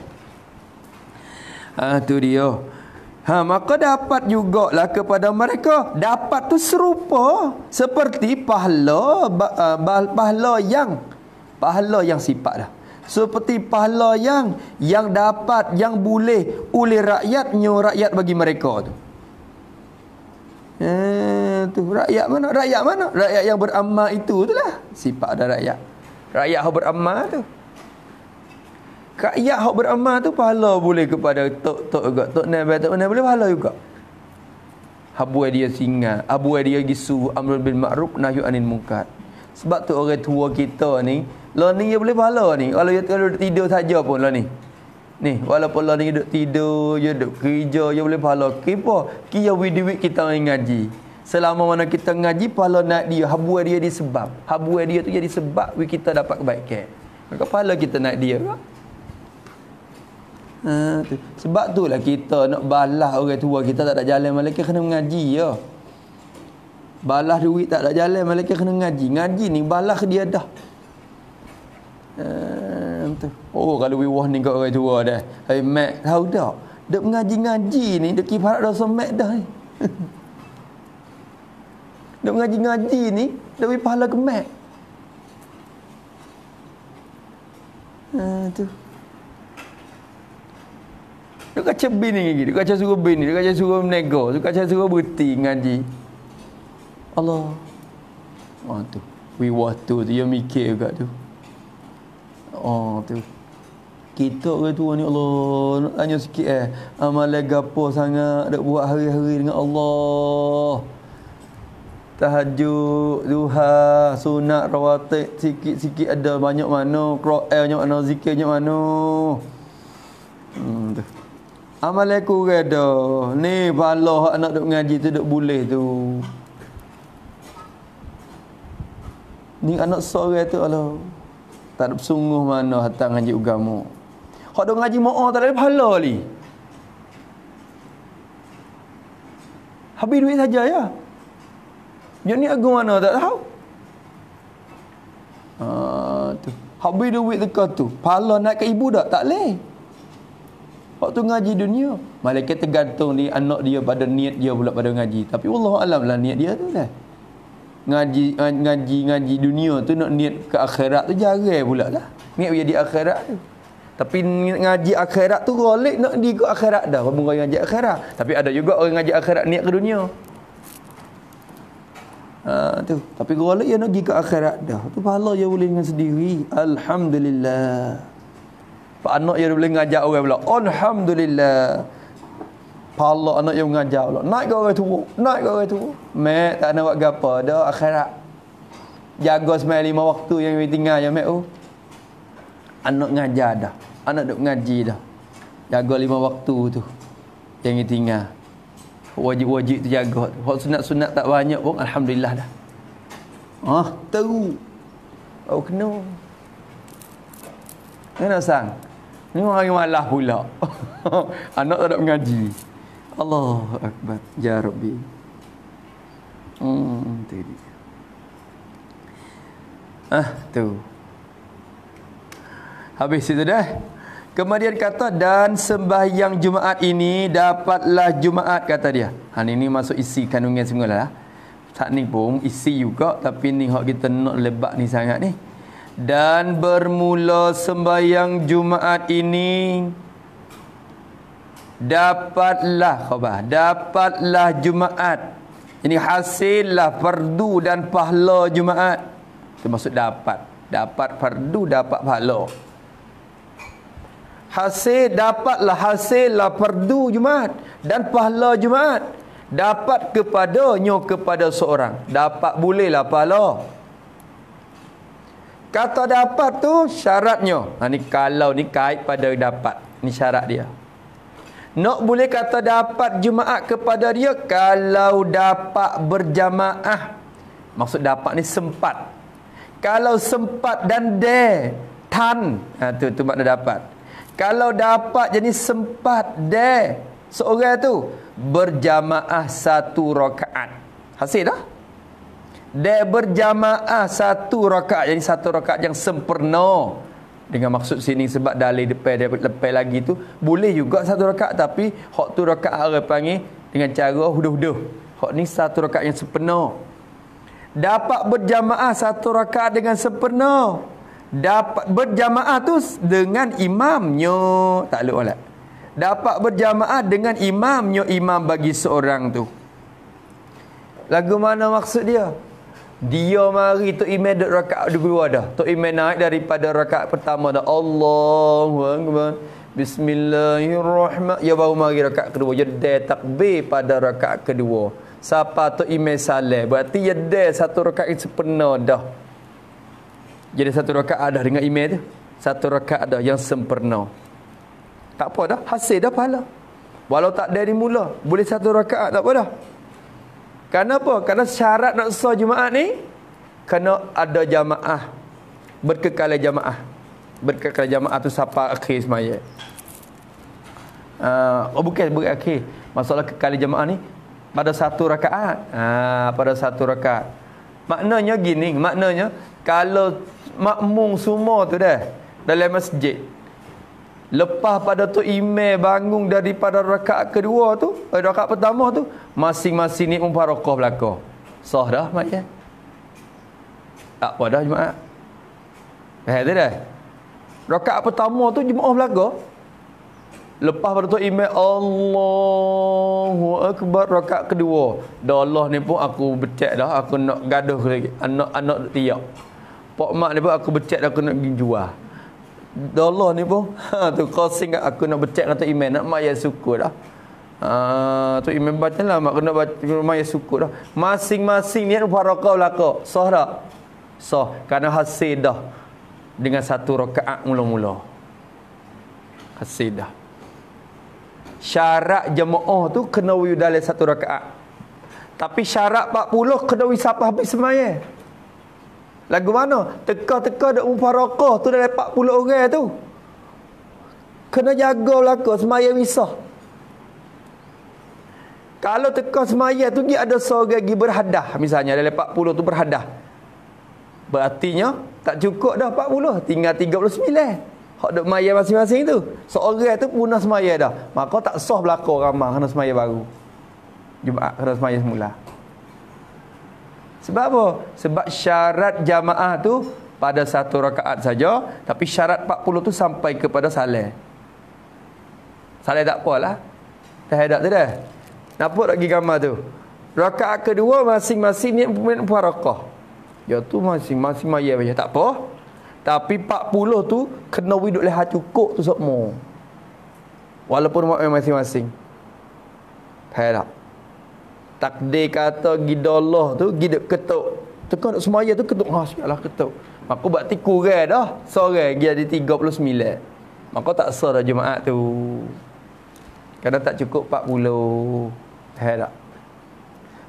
Ah ha, tu dia. Ha maka dapat jugalah kepada mereka dapat tu serupa seperti pahala uh, pahala yang pahala yang sifat dah. Seperti pahala yang yang dapat yang boleh oleh rakyatnya rakyat bagi mereka tu. Eh, tu rakyat mana? Rakyat mana? Rakyat yang beramal itu itulah sifat ada rakyat. Rakyat yang beramal tu. Rakyat yang beramal tu pahala boleh kepada tok tok juga. Tok nabi tok nabi boleh pahala juga. Habu dia singa, abu dia gisu amrul bil ma'ruf nahyu anil munkar. Sebab tu orang tua kita ni, lo ni dia boleh pahala ni. Kalau dia tidur saja pun lo ni. Ni, walaupun Allah ni duduk tidur, dia duduk kerja, dia boleh pahala. Kipa, kia widi kita ngaji. Selama mana kita ngaji, pahala nak dia. Habuah dia disebab. Habuah dia tu jadi sebab kita dapat kebaikan. Maka pahala kita nak dia. Ha, tu. Sebab tu lah kita nak balas orang tua kita tak ada jalan. Malaikat kena mengaji ya. Balas duit tak ada jalan. Malaikat kena ngaji. Ngaji ni balas dia dah. Ha, tu. Oh kalau wiwah ni kau orang tua dah. Hai mak tahu tak? Dek mengaji-ngaji ni dek kifarat dosa mak dah [laughs] dek mengaji-ngaji ni dek wi pahala ke mak. Ha tu. Dek kaca bin ni lagi. Dek kaca suruh bin ni. Dek kaca suruh menego. Dek kaca suruh berhenti ngaji. Allah. Oh tu. Wiwah tu. Dia mikir juga tu. Oh tu. Kita orang tua ni Allah nak tanya sikit eh. Amalan gapo sangat dak buat hari-hari dengan Allah. Tahajud, duha, sunat, rawatib sikit-sikit ada banyak mana, Quran banyak mana, zikir banyak mana. Hmm, tu. Amalan aku ada. Ni pahala hak nak duk ngaji tu duk boleh tu. Ni anak sore tu Allah. Tak ada sungguh mana hantar ngaji agama. Hak dok ngaji mo'ah tak ada pahala li. Habis duit saja ya. Dia ni agung mana tak tahu. Ha, tu. Habis duit dekat tu. Pala nak ke ibu tak? Tak leh. Waktu ngaji dunia. Malaikat tergantung ni anak dia pada niat dia pula pada ngaji. Tapi Allah Alam lah niat dia tu lah. Ngaji, ngaji, ngaji dunia tu nak niat ke akhirat tu jarang pula lah. Niat dia di akhirat tu. Tapi ngaji akhirat tu golik nak di ke akhirat dah. Apa ngaji akhirat. Tapi ada juga orang ngaji akhirat niat ke dunia. Ha, tu. Tapi kalau dia nak pergi ke akhirat dah. Tu pahala dia boleh dengan sendiri. Alhamdulillah. Pak anak dia boleh ngajak orang pula. Alhamdulillah. Pahala anak dia ngajak pula. Naik ke orang tua. Naik ke orang tua. Mek tak nak buat apa. Dah akhirat. Jaga semai lima waktu yang dia tinggal je mek tu. Anak ngajar dah. Anak duk ngaji dah. Jaga lima waktu tu. Yang dia tinggal wajib-wajib tu jaga hak sunat-sunat tak banyak pun alhamdulillah dah ah tahu oh kena kena sang ni orang malah pula [laughs] anak tak ada mengaji Allah akbar ya rabbi hmm tu dia ah tu habis itu dah Kemudian kata dan sembahyang Jumaat ini dapatlah Jumaat kata dia. Ha ini masuk isi kandungan semula lah. Tak ni pun isi juga tapi ni hak kita nak lebat ni sangat ni. Dan bermula sembahyang Jumaat ini dapatlah khabar dapatlah Jumaat. Ini hasillah fardu dan pahala Jumaat. Termasuk dapat. Dapat fardu dapat pahala. Hasil dapatlah hasillah perdu Jumaat dan pahala Jumaat. Dapat kepadanya kepada seorang. Dapat bolehlah pahala. Kata dapat tu syaratnya. Ha, ni kalau ni kait pada dapat. Ni syarat dia nak boleh kata dapat Jumaat kepada dia kalau dapat berjamaah maksud dapat ni sempat kalau sempat dan de tan ha, tu tu makna dapat kalau dapat jadi sempat deh seorang tu berjamaah satu rakaat. Hasil dah? Dia berjamaah satu rakaat jadi satu rakaat yang sempurna. Dengan maksud sini sebab dalil depan dia lepas lagi tu boleh juga satu rakaat. Tapi hak tu rakaat orang panggil dengan cara huduh-huduh. Hak ni satu rakaat yang sempurna. Dapat berjamaah satu rakaat dengan sempurna dapat berjamaah tu dengan imamnya. Tak luk lah dapat berjamaah dengan imamnya imam bagi seorang tu. Lagu mana maksud dia dia mari tu imam duduk rakaat dua dah tu imam naik daripada rakaat pertama dah Allahu akbar Bismillahirrahmanirrahim ya baru mari rakaat kedua dia dah takbir pada rakaat kedua siapa tu imam saleh berarti dia dah satu rakaat sempurna dah jadi satu rakaat dah dengan email tu. Satu rakaat dah yang sempurna. Tak apa dah. Hasil dah pahala. Walau tak dari mula. Boleh satu rakaat tak apa dah. Kenapa? Kerana syarat nak sah Jumaat ni. Kena ada jamaah. Berkekalan jamaah. Berkekalan jamaah tu siapa akhir semaya. Uh, oh bukan, bukan akhir. Masalah kekali jamaah ni. Pada satu rakaat. Uh, pada satu rakaat. Maknanya gini. Maknanya. Kalau makmum semua tu dah dalam masjid. Lepas pada tu imam bangun daripada rakaat kedua tu, eh, rakaat pertama tu, masing-masing ni mumparakah belaka. Sah dah macam. Tak apa dah jemaah. Eh tu dah. Rakaat pertama tu jemaah belaka. Lepas pada tu imam Allahu akbar rakaat kedua. Dah Allah ni pun aku becek dah, aku nak gaduh lagi. Anak-anak tiap. Pak mak ni pun aku becek aku nak pergi jual. Dollar ni pun ha tu costing aku nak becek kata iman nak mak ya syukur dah. Ha tu iman baca lah mak kena ya syukur dah. Masing-masing niat barakah belaka. Sah tak? Sah kerana hasil dah dengan satu rakaat mula-mula. Hasil dah. Syarat jemaah tu kena wi dalam satu rakaat. Tapi syarat 40 kena siapa habis semaya. Lagu mana? Teka-teka dak mufarakah tu dalam 40 orang tu. Kena jaga belaka semaya misah. Kalau teka semaya tu dia ada seorang lagi berhadah misalnya dalam 40 tu berhadah. Berartinya tak cukup dah 40, tinggal 39. Hak duk maya masing-masing tu. Seorang tu punah semaya dah. Maka tak sah belaka ramah kena semaya baru. Jumaat kena semaya semula. Sebab apa? Sebab syarat jamaah tu pada satu rakaat saja, tapi syarat 40 tu sampai kepada saleh. Saleh tak apalah. Ada tu dah. Nampak lagi gambar tu. Rakaat kedua masing-masing ni empat rakaat. Ya tu masing-masing maya baca tak apa. Tapi 40 tu kena widuk leha cukup tu semua. Walaupun masing-masing. Hai tak? Takdir kata gidallah tu giduk ketuk. Tekan nak semaya tu ketuk. Ha, sialah ketuk. Maka berarti kurang dah. Sore ada 39. Maka tak sah dah Jumaat tu. Kadang tak cukup 40. Hai tak?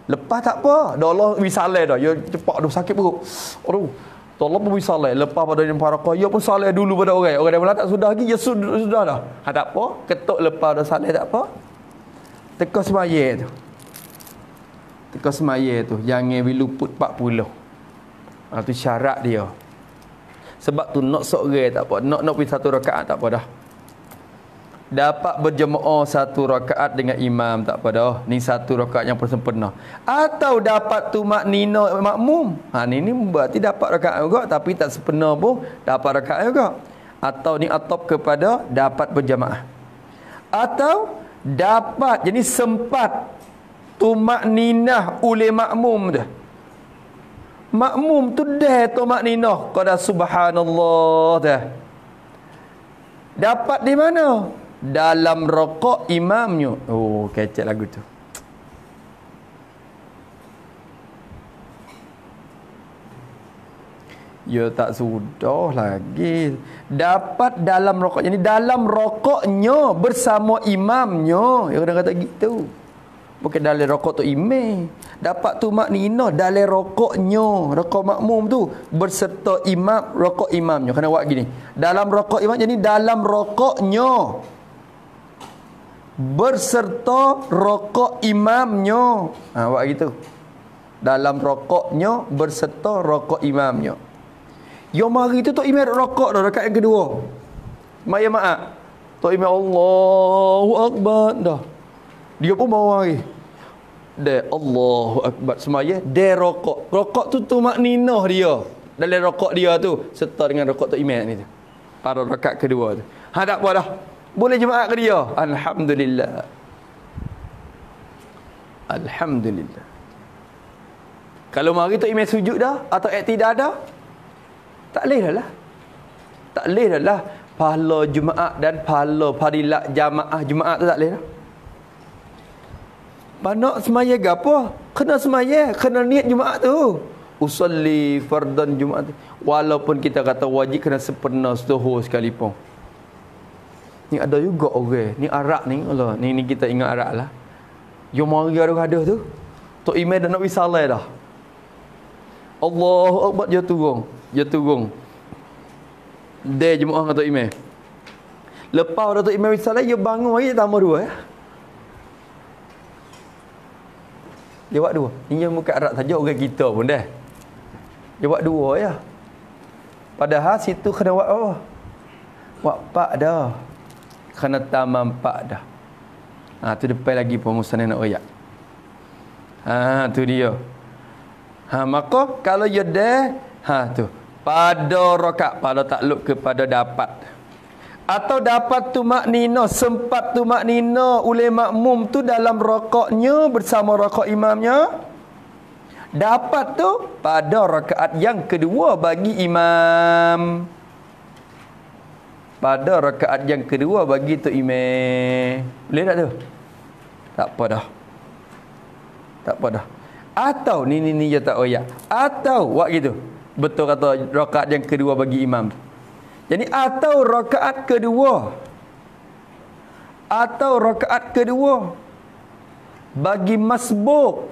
Lepas tak apa. Dah Allah wisalai dah. Ya cepat dah sakit perut. Aduh. Tolong pun salih. Lepas pada yang para kaya pun salih dulu pada orang. Orang yang tak sudah lagi, ya sudah, sudah dah. Ha, tak apa. Ketuk lepas dah salih tak apa. Teka semaya tu. Teka semaya tu. Jangan luput 40. Ha, tu syarat dia. Sebab tu nak seorang tak apa. Nak nak pergi satu rakaat tak apa dah dapat berjemaah satu rakaat dengan imam tak apa dah ni satu rakaat yang sempurna atau dapat tu maknina makmum ha ni ni berarti dapat rakaat juga tapi tak sempurna pun dapat rakaat juga atau ni atop kepada dapat berjemaah atau dapat jadi sempat tu makninah oleh makmum dah makmum tu dah tu makninah qada subhanallah dah dapat di mana dalam rokok imamnya. Oh, kecek lagu tu. Ya tak sudah lagi. Dapat dalam rokok. Jadi dalam rokoknya bersama imamnya. Ya kadang kata gitu. Bukan dalam rokok tu imam. Dapat tu maknina dalam rokoknya. Rokok makmum tu. Berserta imam, rokok imamnya. Kena buat gini. Dalam rokok imam. Jadi dalam rokoknya berserta rokok imamnya. Ha buat gitu. Dalam rokoknya berserta rokok imamnya. Yo mari tu tok imam rokok dah dekat yang kedua. Mak ya mak. Tok imam Allahu akbar dah. Dia pun bawa mari. De Allahu akbar semaya de rokok. Rokok tu tu makninah dia. Dalam rokok dia tu serta dengan rokok tok imam ni tu. Pada rakaat kedua tu. Ha tak apa dah. Boleh jemaah ke dia? Alhamdulillah. Alhamdulillah. Kalau mari tu imam sujud dah atau iktidak dah? Tak boleh dah lah. Tak boleh dah lah. Pahala Jumaat dan pahala fadilat jamaah Jumaat tu tak boleh dah. Panak semaya apa? Kena semaya. Kena niat Jumaat tu. Usalli fardan Jumaat. Walaupun kita kata wajib kena sempurna setuhur sekalipun. Ni ada juga orang. Ni arak ni. Allah. Ni, ni kita ingat arak lah. Yang mari ada tu. Tok Imam dah nak wisalai dah. Allah Akbar dia turun. Dia turun. Dia dengan Tok Imam. Lepas dah Tok Imam wisalai, dia bangun lagi tambah dua. Ya? Dia buat dua. Ini yang bukan arak saja orang kita pun dah. Dia buat dua ya. Padahal situ kena buat apa? Buat pak dah kena tamam pak dah. Ha tu depan lagi pemusan nak royak. Ha tu dia. Ha maka kalau ya dah ha tu pada rakaat pada takluk kepada dapat atau dapat tu maknina sempat tu maknina oleh makmum tu dalam rokoknya bersama rokok imamnya dapat tu pada rakaat yang kedua bagi imam pada rakaat yang kedua bagi tu imam. Boleh tak tu? Tak apa dah. Tak apa dah. Atau ni ni ni je tak oyak. Atau buat gitu. Betul kata rakaat yang kedua bagi imam. Jadi atau rakaat kedua atau rakaat kedua bagi masbuk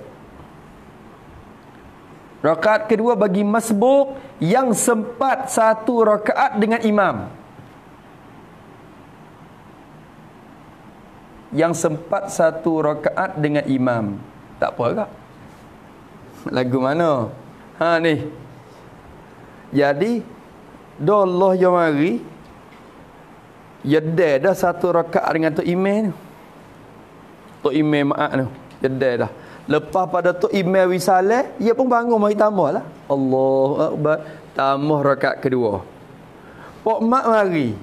rakaat kedua bagi masbuk yang sempat satu rakaat dengan imam yang sempat satu rakaat dengan imam. Tak apa kak? Lagu mana? Ha ni. Jadi Allah yang mari ya dah satu rakaat dengan tu imam tu. Tu imam maaf tu. Ya dah. Lepas pada tu imam wisale, dia pun bangun mari tambah lah. Allah Akbar. Tambah rakaat kedua. Pok mak mari.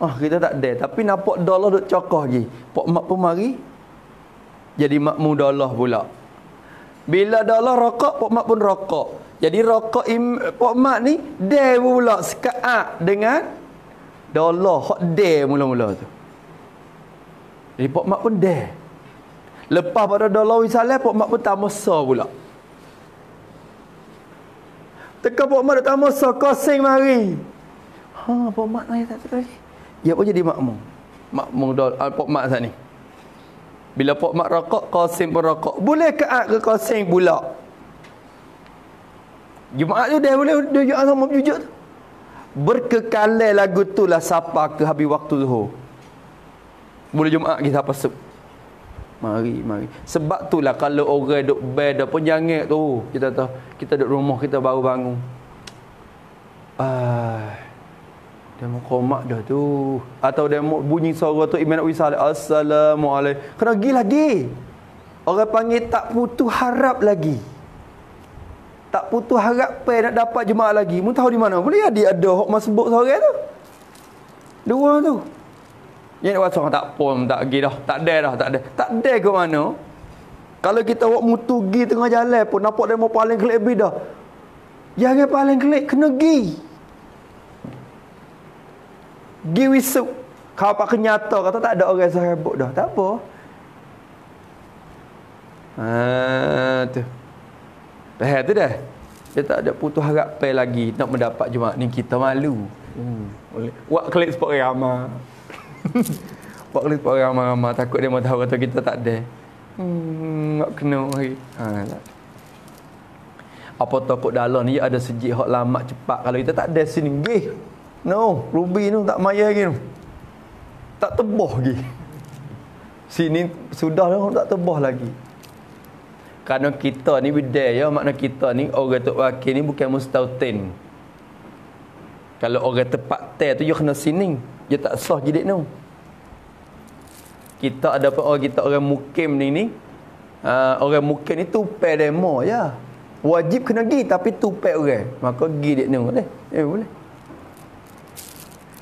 Ah kita tak ada tapi nampak dolar duk cokoh lagi. Pok mak pun mari jadi makmum dolar pula. Bila dolar rokok, pok mak pun rokok. Jadi rokok im, pok mak ni dia pula sekaat dengan dolar hok dia mula-mula tu. Jadi pok mak pun dia. Lepas pada dolar wisalah, pok mak pun tak masa pula. Teka pok mak dah tak masa, kosing mari. Ha, pok mak naik tak terus. Dia pun jadi makmum. Makmum dol uh, pok mak sana ni. Bila pok mak rokok, Qasim pun rokok. Boleh ke ke Qasim pula? Jumaat tu dia boleh duduk sama jujur tu. Berkekale lagu tu lah siapa ke habis waktu zuhur. Boleh Jumaat kita pasuk. Mari, mari. Sebab tu lah kalau orang duduk bed pun jangan tu. Kita tahu, kita duduk rumah kita baru bangun. Ah. Dia mau komak dah tu. Atau dia mau bunyi suara tu Imam Wisal. Assalamualaikum. Kena pergi lagi. Orang panggil tak putus harap lagi. Tak putus harap nak dapat jemaah lagi. Mu tahu di mana? Boleh ada ada hok masbuk sore tu. Dua tu. Yang nak wasong tak pun tak pergi dah. Tak ada dah, tak ada. Tak ada ke mana? Kalau kita buat mutu gi tengah jalan pun nampak dia mau paling kelik dah. Jangan paling kelik, kena gi. Gi wisuk. Kau apa kenyata kata tak ada orang sahabat dah. Tak apa. Ha tu. Dah tu dah. Dia tak ada putus harap pay lagi nak mendapat jumaat ni kita malu. Hmm. Wak klik sport ramah. [laughs] Wak klik sport ramah-ramah takut dia mau tahu kata kita tak ada. Hmm, nak kena hari. Ha tak. Apa takut dalam ni ada sejik hok lama cepat kalau kita tak ada sini. Gih. No, ruby tu tak maya lagi tu. Tak tebah lagi. Sini sudah dah tak tebah lagi. Kerana kita ni beda ya, makna kita ni orang tok wakil ni bukan mustautin. Kalau orang tepat teh tu dia kena sini. Dia tak sah jidik tu. Kita ada apa orang kita orang mukim ni ni. Uh, orang mukim ni tupai demo ya. Wajib kena pergi tapi tupai orang. Maka pergi dia ni boleh. Eh boleh.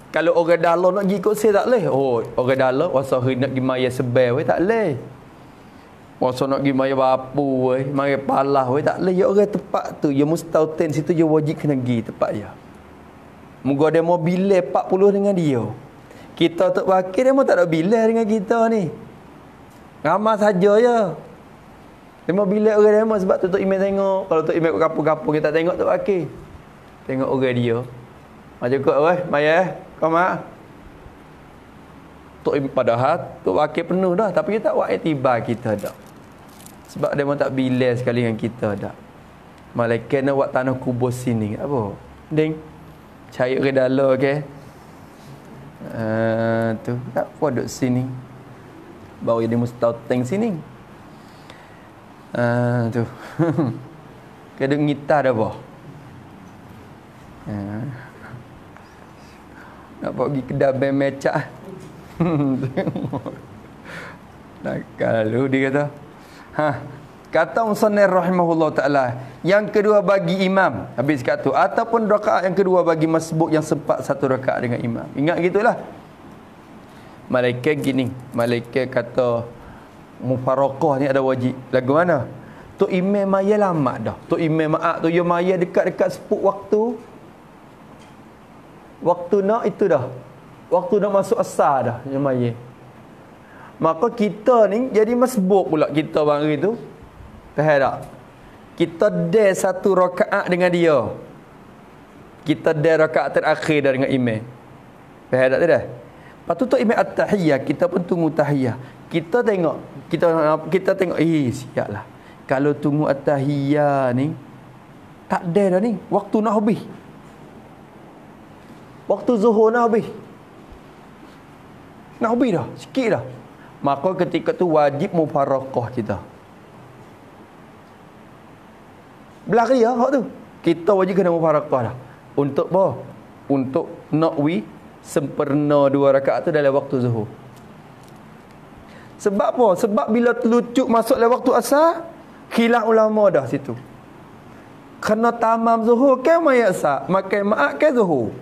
Kalau orang dalam nak pergi ikut saya tak boleh. Oh, orang dalam wasa nak pergi maya sebel tak boleh. Wasa nak pergi maya bapu we, maya palah we tak boleh. Ya orang tepat tu, ya mustautin situ je wajib kena pergi tempat ya. Moga dia mau bila 40 dengan dia. Kita tak wakil dia mau tak ada bila dengan kita ni. Ramah saja ya. Dia mau bila orang dia mau sebab tu tu email tengok. Kalau tu email kapur-kapur kita tengok tu wakil. Tengok orang dia. Macam kau oi, maya eh. Kau mak? Tok padahal tok wakil penuh dah tapi kita tak buat tiba kita dah. Sebab dia tak bila sekali dengan kita dah. Malaikat nak buat tanah kubur sini. Apa? Ding. Cari ke dalam ke? Okay? Uh, tu tak apa duduk sini. Baru dia mesti sini. Uh, tu. [laughs] Keduk ngitar dah apa? Uh. Nak pergi kedai ben mecak. [laughs] Nakal dia kata. Ha. Kata Musannir rahimahullah ta'ala. Yang kedua bagi imam. Habis kat tu. Ataupun rakaat yang kedua bagi masbuk yang sempat satu rakaat dengan imam. Ingat gitulah. Malaikat gini. Malaikat kata. Mufarakah ni ada wajib. Lagu mana? Tu imam maya lama dah. Tu imam maak tu. Ya maya dekat-dekat sepuk waktu. Waktu nak itu dah. Waktu nak masuk asar dah yang maya. Maka kita ni jadi masbuk pula kita bang hari tu. Faham tak? Kita ada satu rakaat dengan dia. Kita ada rakaat terakhir dengan imam. Faham tak dah? Lepas tu tu imam at-tahiyah, kita pun tunggu tahiyah. Kita tengok, kita kita tengok, eh siaplah. Kalau tunggu at-tahiyah ni, tak ada dah ni. Waktu nak habis. Waktu zuhur nak habis. Nak habis dah. Sikit dah. Maka ketika tu wajib mufarakah kita. Belakang dia hak tu. Kita wajib kena mufarakah dah. Untuk apa? Untuk nak wi sempurna dua rakaat tu dalam waktu zuhur. Sebab apa? Sebab bila telucuk masuk dalam waktu asar, khilaf ulama dah situ. Kena tamam zuhur ke maya asar? Makan maak ke zuhur?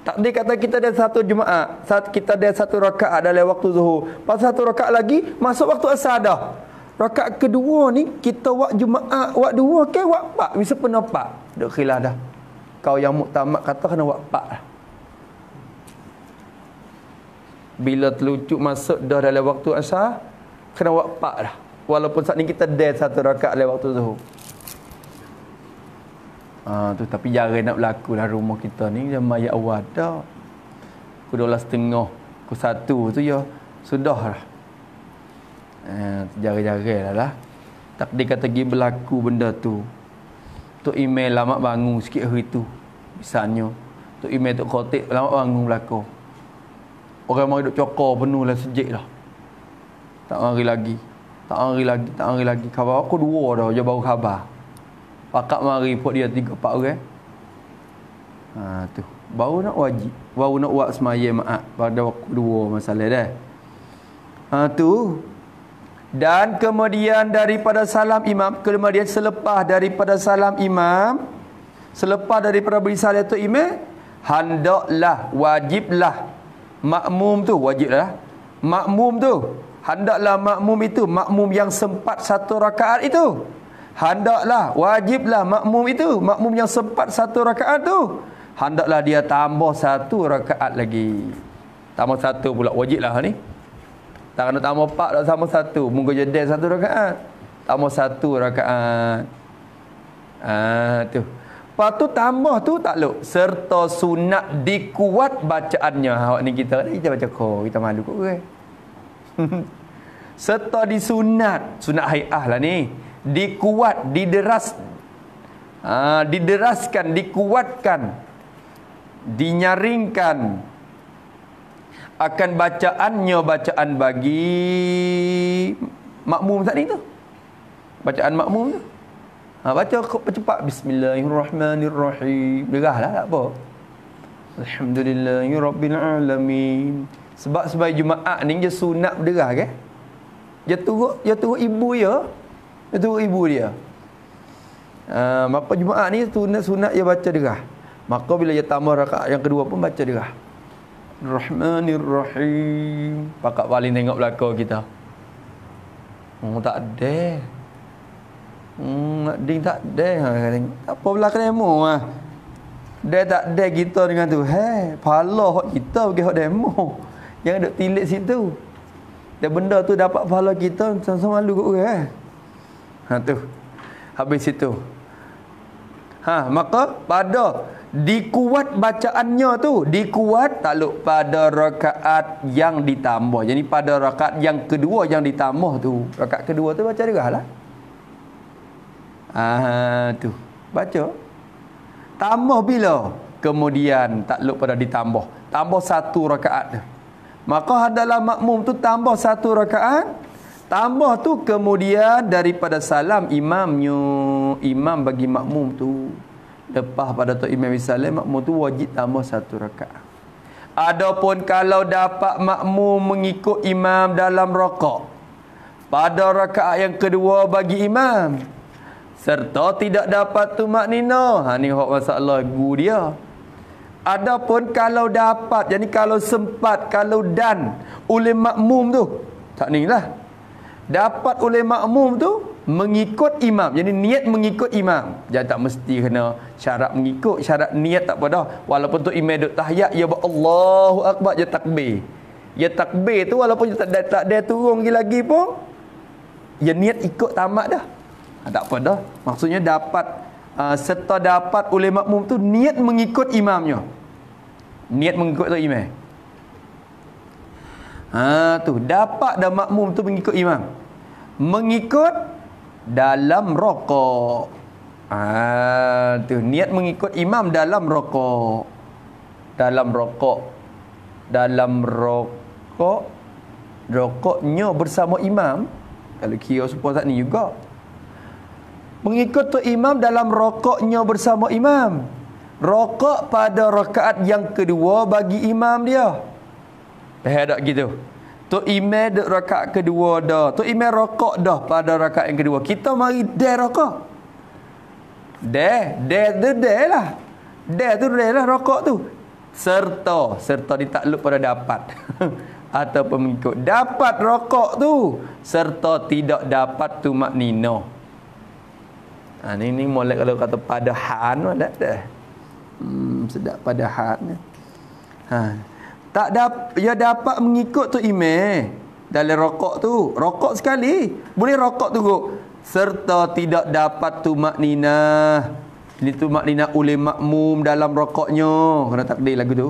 Tak dia kata kita ada satu Jumaat, saat kita ada satu rakaat dalam waktu zuhur. Pas satu rakaat lagi masuk waktu asar dah. Rakaat kedua ni kita wak Jumaat, wak dua ke wak pak? Bisa pendapat. Duk khilaf dah. Kau yang muktamad kata kena pak lah. Bila telucuk masuk dah dalam waktu asar, kena wak pak dah. Walaupun saat ni kita ada satu rakaat dalam waktu zuhur. Ha, tu tapi jarang nak berlaku dalam rumah kita ni jam mayat awal dah. Pukul 12 setengah, pukul 1 tu ya sudah lah. Ha, jarang-jarang lah lah. Tak dia kata pergi berlaku benda tu. Tok email lama bangun sikit hari tu. Misalnya. Tok email Tok Khotik lama bangun berlaku. Orang mari duk cokor penuh lah sejik lah. Tak mari lagi. Tak mari lagi, tak mari lagi. Khabar aku dua dah, je baru khabar. Pakat mari pun dia tiga empat orang. Ha tu. Baru nak wajib. Baru nak buat semaya maaf pada waktu dua masalah dah. Ha tu. Dan kemudian daripada salam imam, kemudian selepas daripada salam imam, selepas daripada beri salam tu imam, hendaklah wajiblah makmum tu wajiblah makmum tu hendaklah makmum itu makmum yang sempat satu rakaat itu hendaklah wajiblah makmum itu. Makmum yang sempat satu rakaat tu. Hendaklah dia tambah satu rakaat lagi. Tambah satu pula. Wajiblah ni. Tak kena tambah empat tak tambah satu. Mungkin jadi satu rakaat. Tambah satu rakaat. Ah tu. Lepas tu tambah tu tak luk. Serta sunat dikuat bacaannya. Awak ni kita kita baca ko, kita malu kok ke. [laughs] serta disunat, sunat haiah lah ni dikuat, dideras, ha, dideraskan, dikuatkan, dinyaringkan akan bacaannya bacaan bagi makmum tadi tu. Bacaan makmum tu. Ha, baca cepat Bismillahirrahmanirrahim. Derahlah tak apa. Alhamdulillahirabbil Sebab sebagai Jumaat ni dia sunat berderah ke? Dia turut, dia turut ibu ya. Itu ibu dia. Uh, maka Jumaat ni sunat-sunat dia baca derah. Maka bila dia tambah rakaat yang kedua pun baca derah. Rahmanirrahim. Pakak paling tengok belakang kita. Oh, tak ada. Hmm, ding tak ada. Ha, apa belakang demo ah. Dia tak ada kita dengan tu. Hei, pahala kita pergi hok demo. Yang ada tilik situ. Dan benda tu dapat pahala kita sama-sama malu kot orang. Eh? Ha tu. Habis itu. Ha maka pada dikuat bacaannya tu, dikuat takluk pada rakaat yang ditambah. Jadi pada rakaat yang kedua yang ditambah tu, rakaat kedua tu baca derahlah. Ah tu. Baca. Tambah bila? Kemudian takluk pada ditambah. Tambah satu rakaat tu. Maka adalah makmum tu tambah satu rakaat Tambah tu kemudian daripada salam imamnya, imam bagi makmum tu. Lepas pada tu imam salam, makmum tu wajib tambah satu rakaat. Adapun kalau dapat makmum mengikut imam dalam rokok. Pada rakaat yang kedua bagi imam. Serta tidak dapat tu maknina. Ha ni hak masalah guru dia. Adapun kalau dapat, jadi kalau sempat, kalau dan oleh makmum tu. Tak ni lah dapat oleh makmum tu mengikut imam. Jadi niat mengikut imam. Jangan tak mesti kena syarat mengikut, syarat niat tak apa dah. Walaupun tu imam duk tahiyat ya Allahu akbar ya takbir. Ya takbir tu walaupun tak ada tak ada turun lagi lagi pun ya niat ikut tamat dah. Ha, tak apa dah. Maksudnya dapat uh, serta dapat oleh makmum tu niat mengikut imamnya. Niat mengikut tu imam. Ha tu dapat dah makmum tu mengikut imam mengikut dalam rokok. Ah, tu niat mengikut imam dalam rokok. Dalam rokok. Dalam rokok. rokok rokoknya bersama imam kalau kira supaya tak ni juga mengikut tu imam dalam rokoknya bersama imam rokok pada rakaat yang kedua bagi imam dia dah ada gitu tu imam dek rakaat kedua dah. Tu imam rokok dah pada rakaat yang kedua. Kita mari dah rokok. Dah dah tu dah lah. Dah tu dah lah rokok tu. Serta serta ditakluk pada dapat. [laughs] Ataupun mengikut. Dapat rokok tu serta tidak dapat tu maknina ha, ni ni molek kalau kata pada han ada dah hmm, sedap pada han ha. Tak dap ya dapat mengikut tu ime dalam rokok tu. Rokok sekali. Boleh rokok tu serta tidak dapat tu maknina ini tu maknina oleh makmum dalam rokoknya. Kena takdir lagu tu.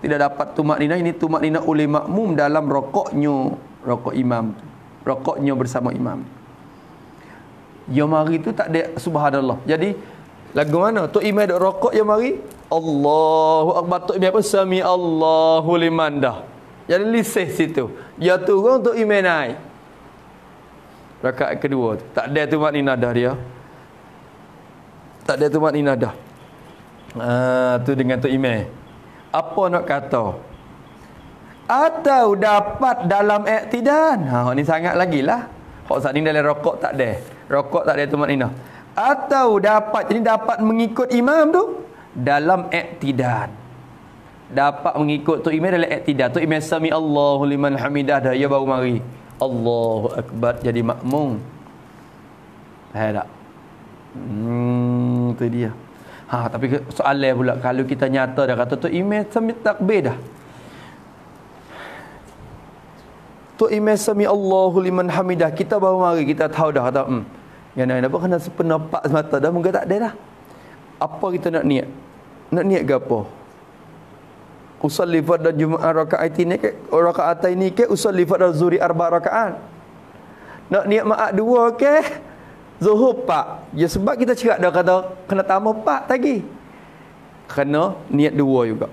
Tidak dapat tumak nina ini tumak nina oleh makmum dalam rokoknya. Rokok imam rokoknya bersama imam. Yang mari tu tak ada subhanallah. Jadi lagu mana? Tu imam dok rokok yang mari Allahu akbar. Tu apa? Sami Allahu liman dah. Jadi lisih situ. Ya turun untuk imam naik. Rakaat kedua tu. Tak ada tumak nina dah dia. Tak ada tumak nina dah ah tu dengan tu imam. Apa nak kata? Atau dapat dalam iktidan ha ni sangat lagi lah. Hak saat ni dalam rokok tak ada. Rokok tak ada tu maknina atau dapat jadi dapat mengikut imam tu dalam iktidan dapat mengikut tu imam dalam iktidan tu imam sami Allahu liman hamidah dah ya baru mari Allahu akbar jadi makmum ada hmm tu dia Ha tapi soalan pula kalau kita nyata dah kata tu email sami takbir dah. Tu email sami Allahu liman hamidah kita baru mari kita tahu dah kata hmm. Yang lain apa kena sependapat semata dah mungkin tak ada dah. Apa kita nak niat? Nak niat apa? Usalli fardhu Jumaat rakaat ini ke rakaat ini ke usalli fardhu zuhri arba rakaat. Nak niat maat dua ke? Zuhur pak. Ya sebab kita cakap dah kata kena tambah pak lagi. Kena niat dua juga.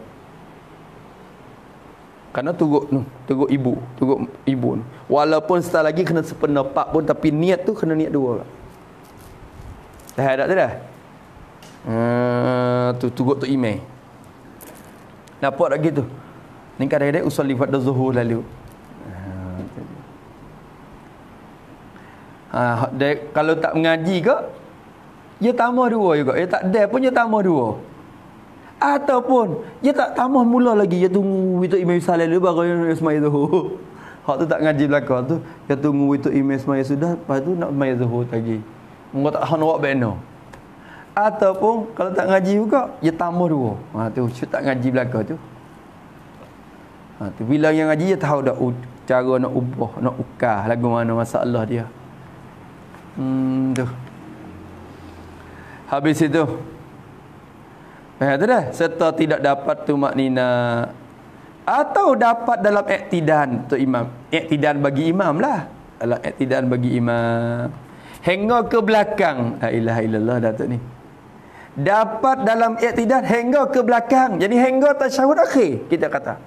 Kerana turut tu, turut ibu, turut ibu. Walaupun setelah lagi kena sepenuh pak pun tapi niat tu kena niat dua. Dah ada tak dah? Hmm, tu turut tu email. Nampak tak gitu? Ni kadang-kadang usul lifat dah zuhur lalu. Ha, dia, kalau tak mengaji ke, dia tambah dua juga. Dia tak ada pun dia tambah dua. Ataupun dia tak tambah mula lagi. Dia tunggu itu Imam Salih dulu baru dia semaya zuhur. [laughs] Hak tu tak ngaji belakang tu. Dia tunggu itu Imam semaya sudah. Lepas tu nak semaya zuhur lagi. Mungkin tak nak buat benar. Ataupun kalau tak ngaji juga, dia tambah dua. Ha, tu tak ngaji belakang tu. Ha, tu bila yang ngaji dia tahu dah cara nak ubah, nak ukah lagu mana masalah dia. Hmm, tu. Habis itu. Eh, tu dah. Serta tidak dapat tu maknina. Atau dapat dalam iktidan tu imam. Iktidan bagi imam lah. Dalam iktidan bagi imam. Hingga ke belakang. La ilaha illallah Datuk ni. Dapat dalam iktidan hingga ke belakang. Jadi hingga tasyahud akhir. Kita kata.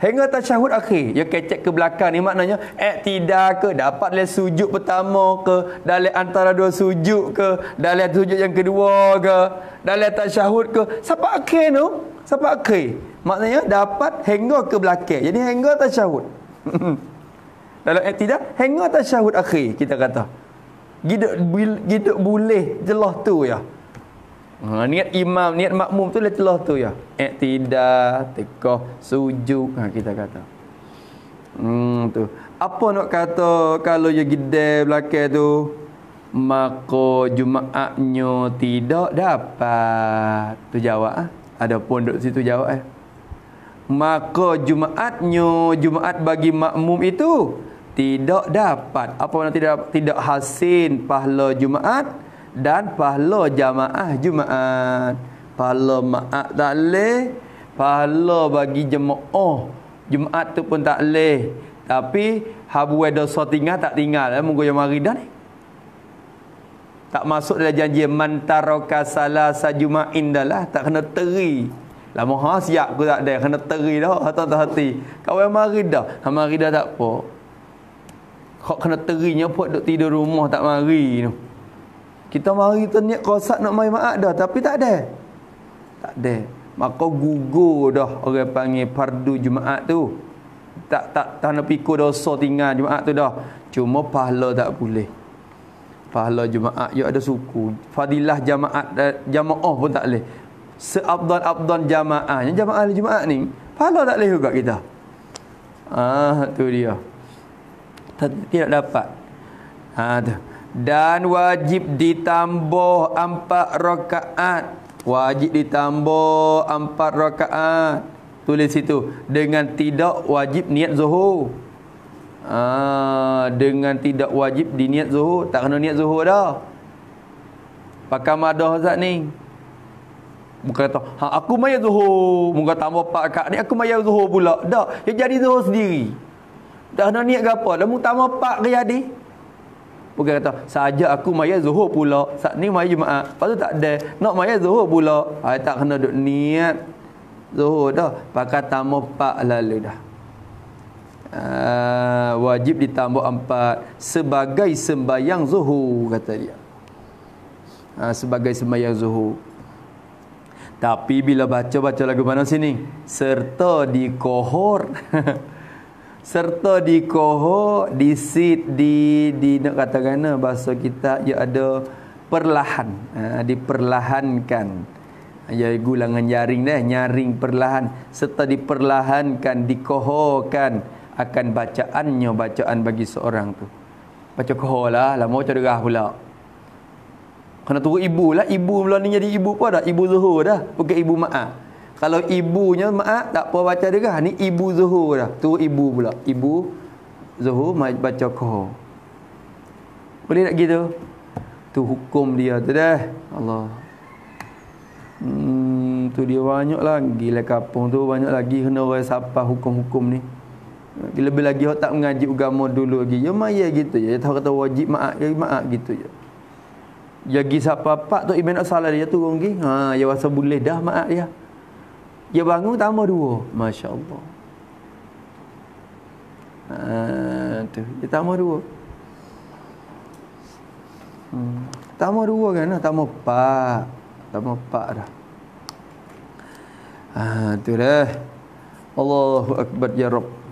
Hingga tasyahud akhir. Ya kecek ke belakang ni maknanya iktidal ke dapat dalam sujud pertama ke dalam antara dua sujud ke dalam sujud yang kedua ke dalam tasyahud ke sampai akhir tu sampai akhir. Maknanya dapat hingga ke belakang. Jadi hingga tasyahud. [laughs] dalam iktidal hingga tasyahud akhir kita kata. Gidak gidak boleh jelas tu ya. Ha, niat imam, niat makmum tu lah tu ya. Iktidah, tekah, sujud. Ha, kita kata. Hmm, tu. Apa nak kata kalau dia gede belakang tu? Maka Jumaatnya tidak dapat. Tu jawab. Ha? Ada pun duduk situ jawab. Eh? Maka Jumaatnya, Jumaat bagi makmum itu tidak dapat. Apa makna tidak tidak hasil pahala Jumaat? dan pahala jamaah Jumaat. Pahala maat tak leh, pahala bagi jemaah Jumaat tu pun tak leh. Tapi habu dosa tinggal tak tinggal eh munggu yang mari dah ni. Tak masuk dalam janji man taraka salasa juma'in dah tak kena teri. Lama ha siap aku tak ada kena teri dah atau tak hati. Kawan mari dah. Mari dah tak apa. Kau kena terinya puak duk tidur rumah tak mari tu. Kita mari tu niat kosak nak mai maaf dah tapi tak ada. Tak ada. Maka gugur dah orang panggil fardu Jumaat tu. Tak tak nak pikul dosa tinggal Jumaat tu dah. Cuma pahala tak boleh pahala Jumaat ya ada suku fadilah jamaat jamaah pun tak boleh seabdan-abdan jamaahnya jamaah Jumaat ni pahala tak boleh juga kita ah tu dia tidak dapat ha tu dan wajib ditambah empat rakaat wajib ditambah empat rakaat tulis situ dengan tidak wajib niat zuhur Ah, dengan tidak wajib di niat zuhur, tak kena niat zuhur dah. Pakai madah Ustaz ni. Bukan kata, ha, aku maya zuhur. Muka tambah pak kak ni, aku maya zuhur pula. Tak, dia jadi zuhur sendiri. Dah kena niat ke apa? Dah mu tambah pak ke jadi? Bukan kata, saja aku maya zuhur pula. Saat ni maya Jumaat. Lepas tu tak ada. Nak maya zuhur pula. Ha, tak kena duk niat zuhur dah. Pakai tambah pak lalu dah. Uh, wajib ditambah empat sebagai sembayang zuhur kata dia uh, sebagai sembayang zuhur tapi bila baca-baca lagu mana sini serta dikohor [laughs] serta dikohor disit di di nak katakan bahasa kita ia ada perlahan uh, diperlahankan ya gulangan nyaring dah nyaring perlahan serta diperlahankan dikohorkan akan bacaannya bacaan bagi seorang tu. Baca kohor lah, lama baca derah pula. Kena turut ibu lah, ibu pula ni jadi ibu pun dah, ibu zuhur dah, bukan ibu maaf. Kalau ibunya maaf, tak apa baca derah, ni ibu zuhur dah, turut ibu pula. Ibu zuhur baca kohor. Boleh tak gitu? Tu hukum dia tu dah. Allah. Hmm, tu dia banyak lagi lah kapung tu banyak lagi kena orang siapa hukum-hukum ni. Lebih lagi orang tak mengaji agama dulu lagi. Ya maya gitu ya. Tahu kata wajib maaf ya maaf gitu ya. Ya gi siapa pak tu ibn salah dia turun gi. Ha ya wasa boleh dah maaf dia. Ya bangun tambah dua. Masya-Allah. Ha tu. Dia tambah dua. Hmm. Tambah dua kan? Tambah empat. Tambah empat dah. Ha tu dah. Allahu akbar ya Rabb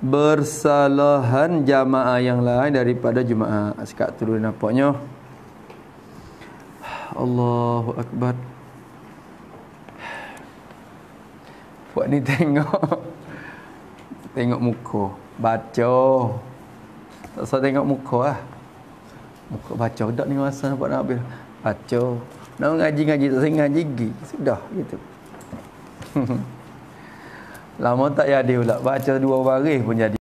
bersalahan jamaah yang lain daripada jemaah sekat turun nampaknya Allahu akbar Buat ni tengok. Tengok muka. Baca. Tak usah tengok muka lah. Muka baca. Tak ni masa nampak nak habis. Baca. Nak ngaji-ngaji Tak saya ngaji Sudah gitu. [laughs] Lama tak jadi pula. Baca dua baris pun jadi.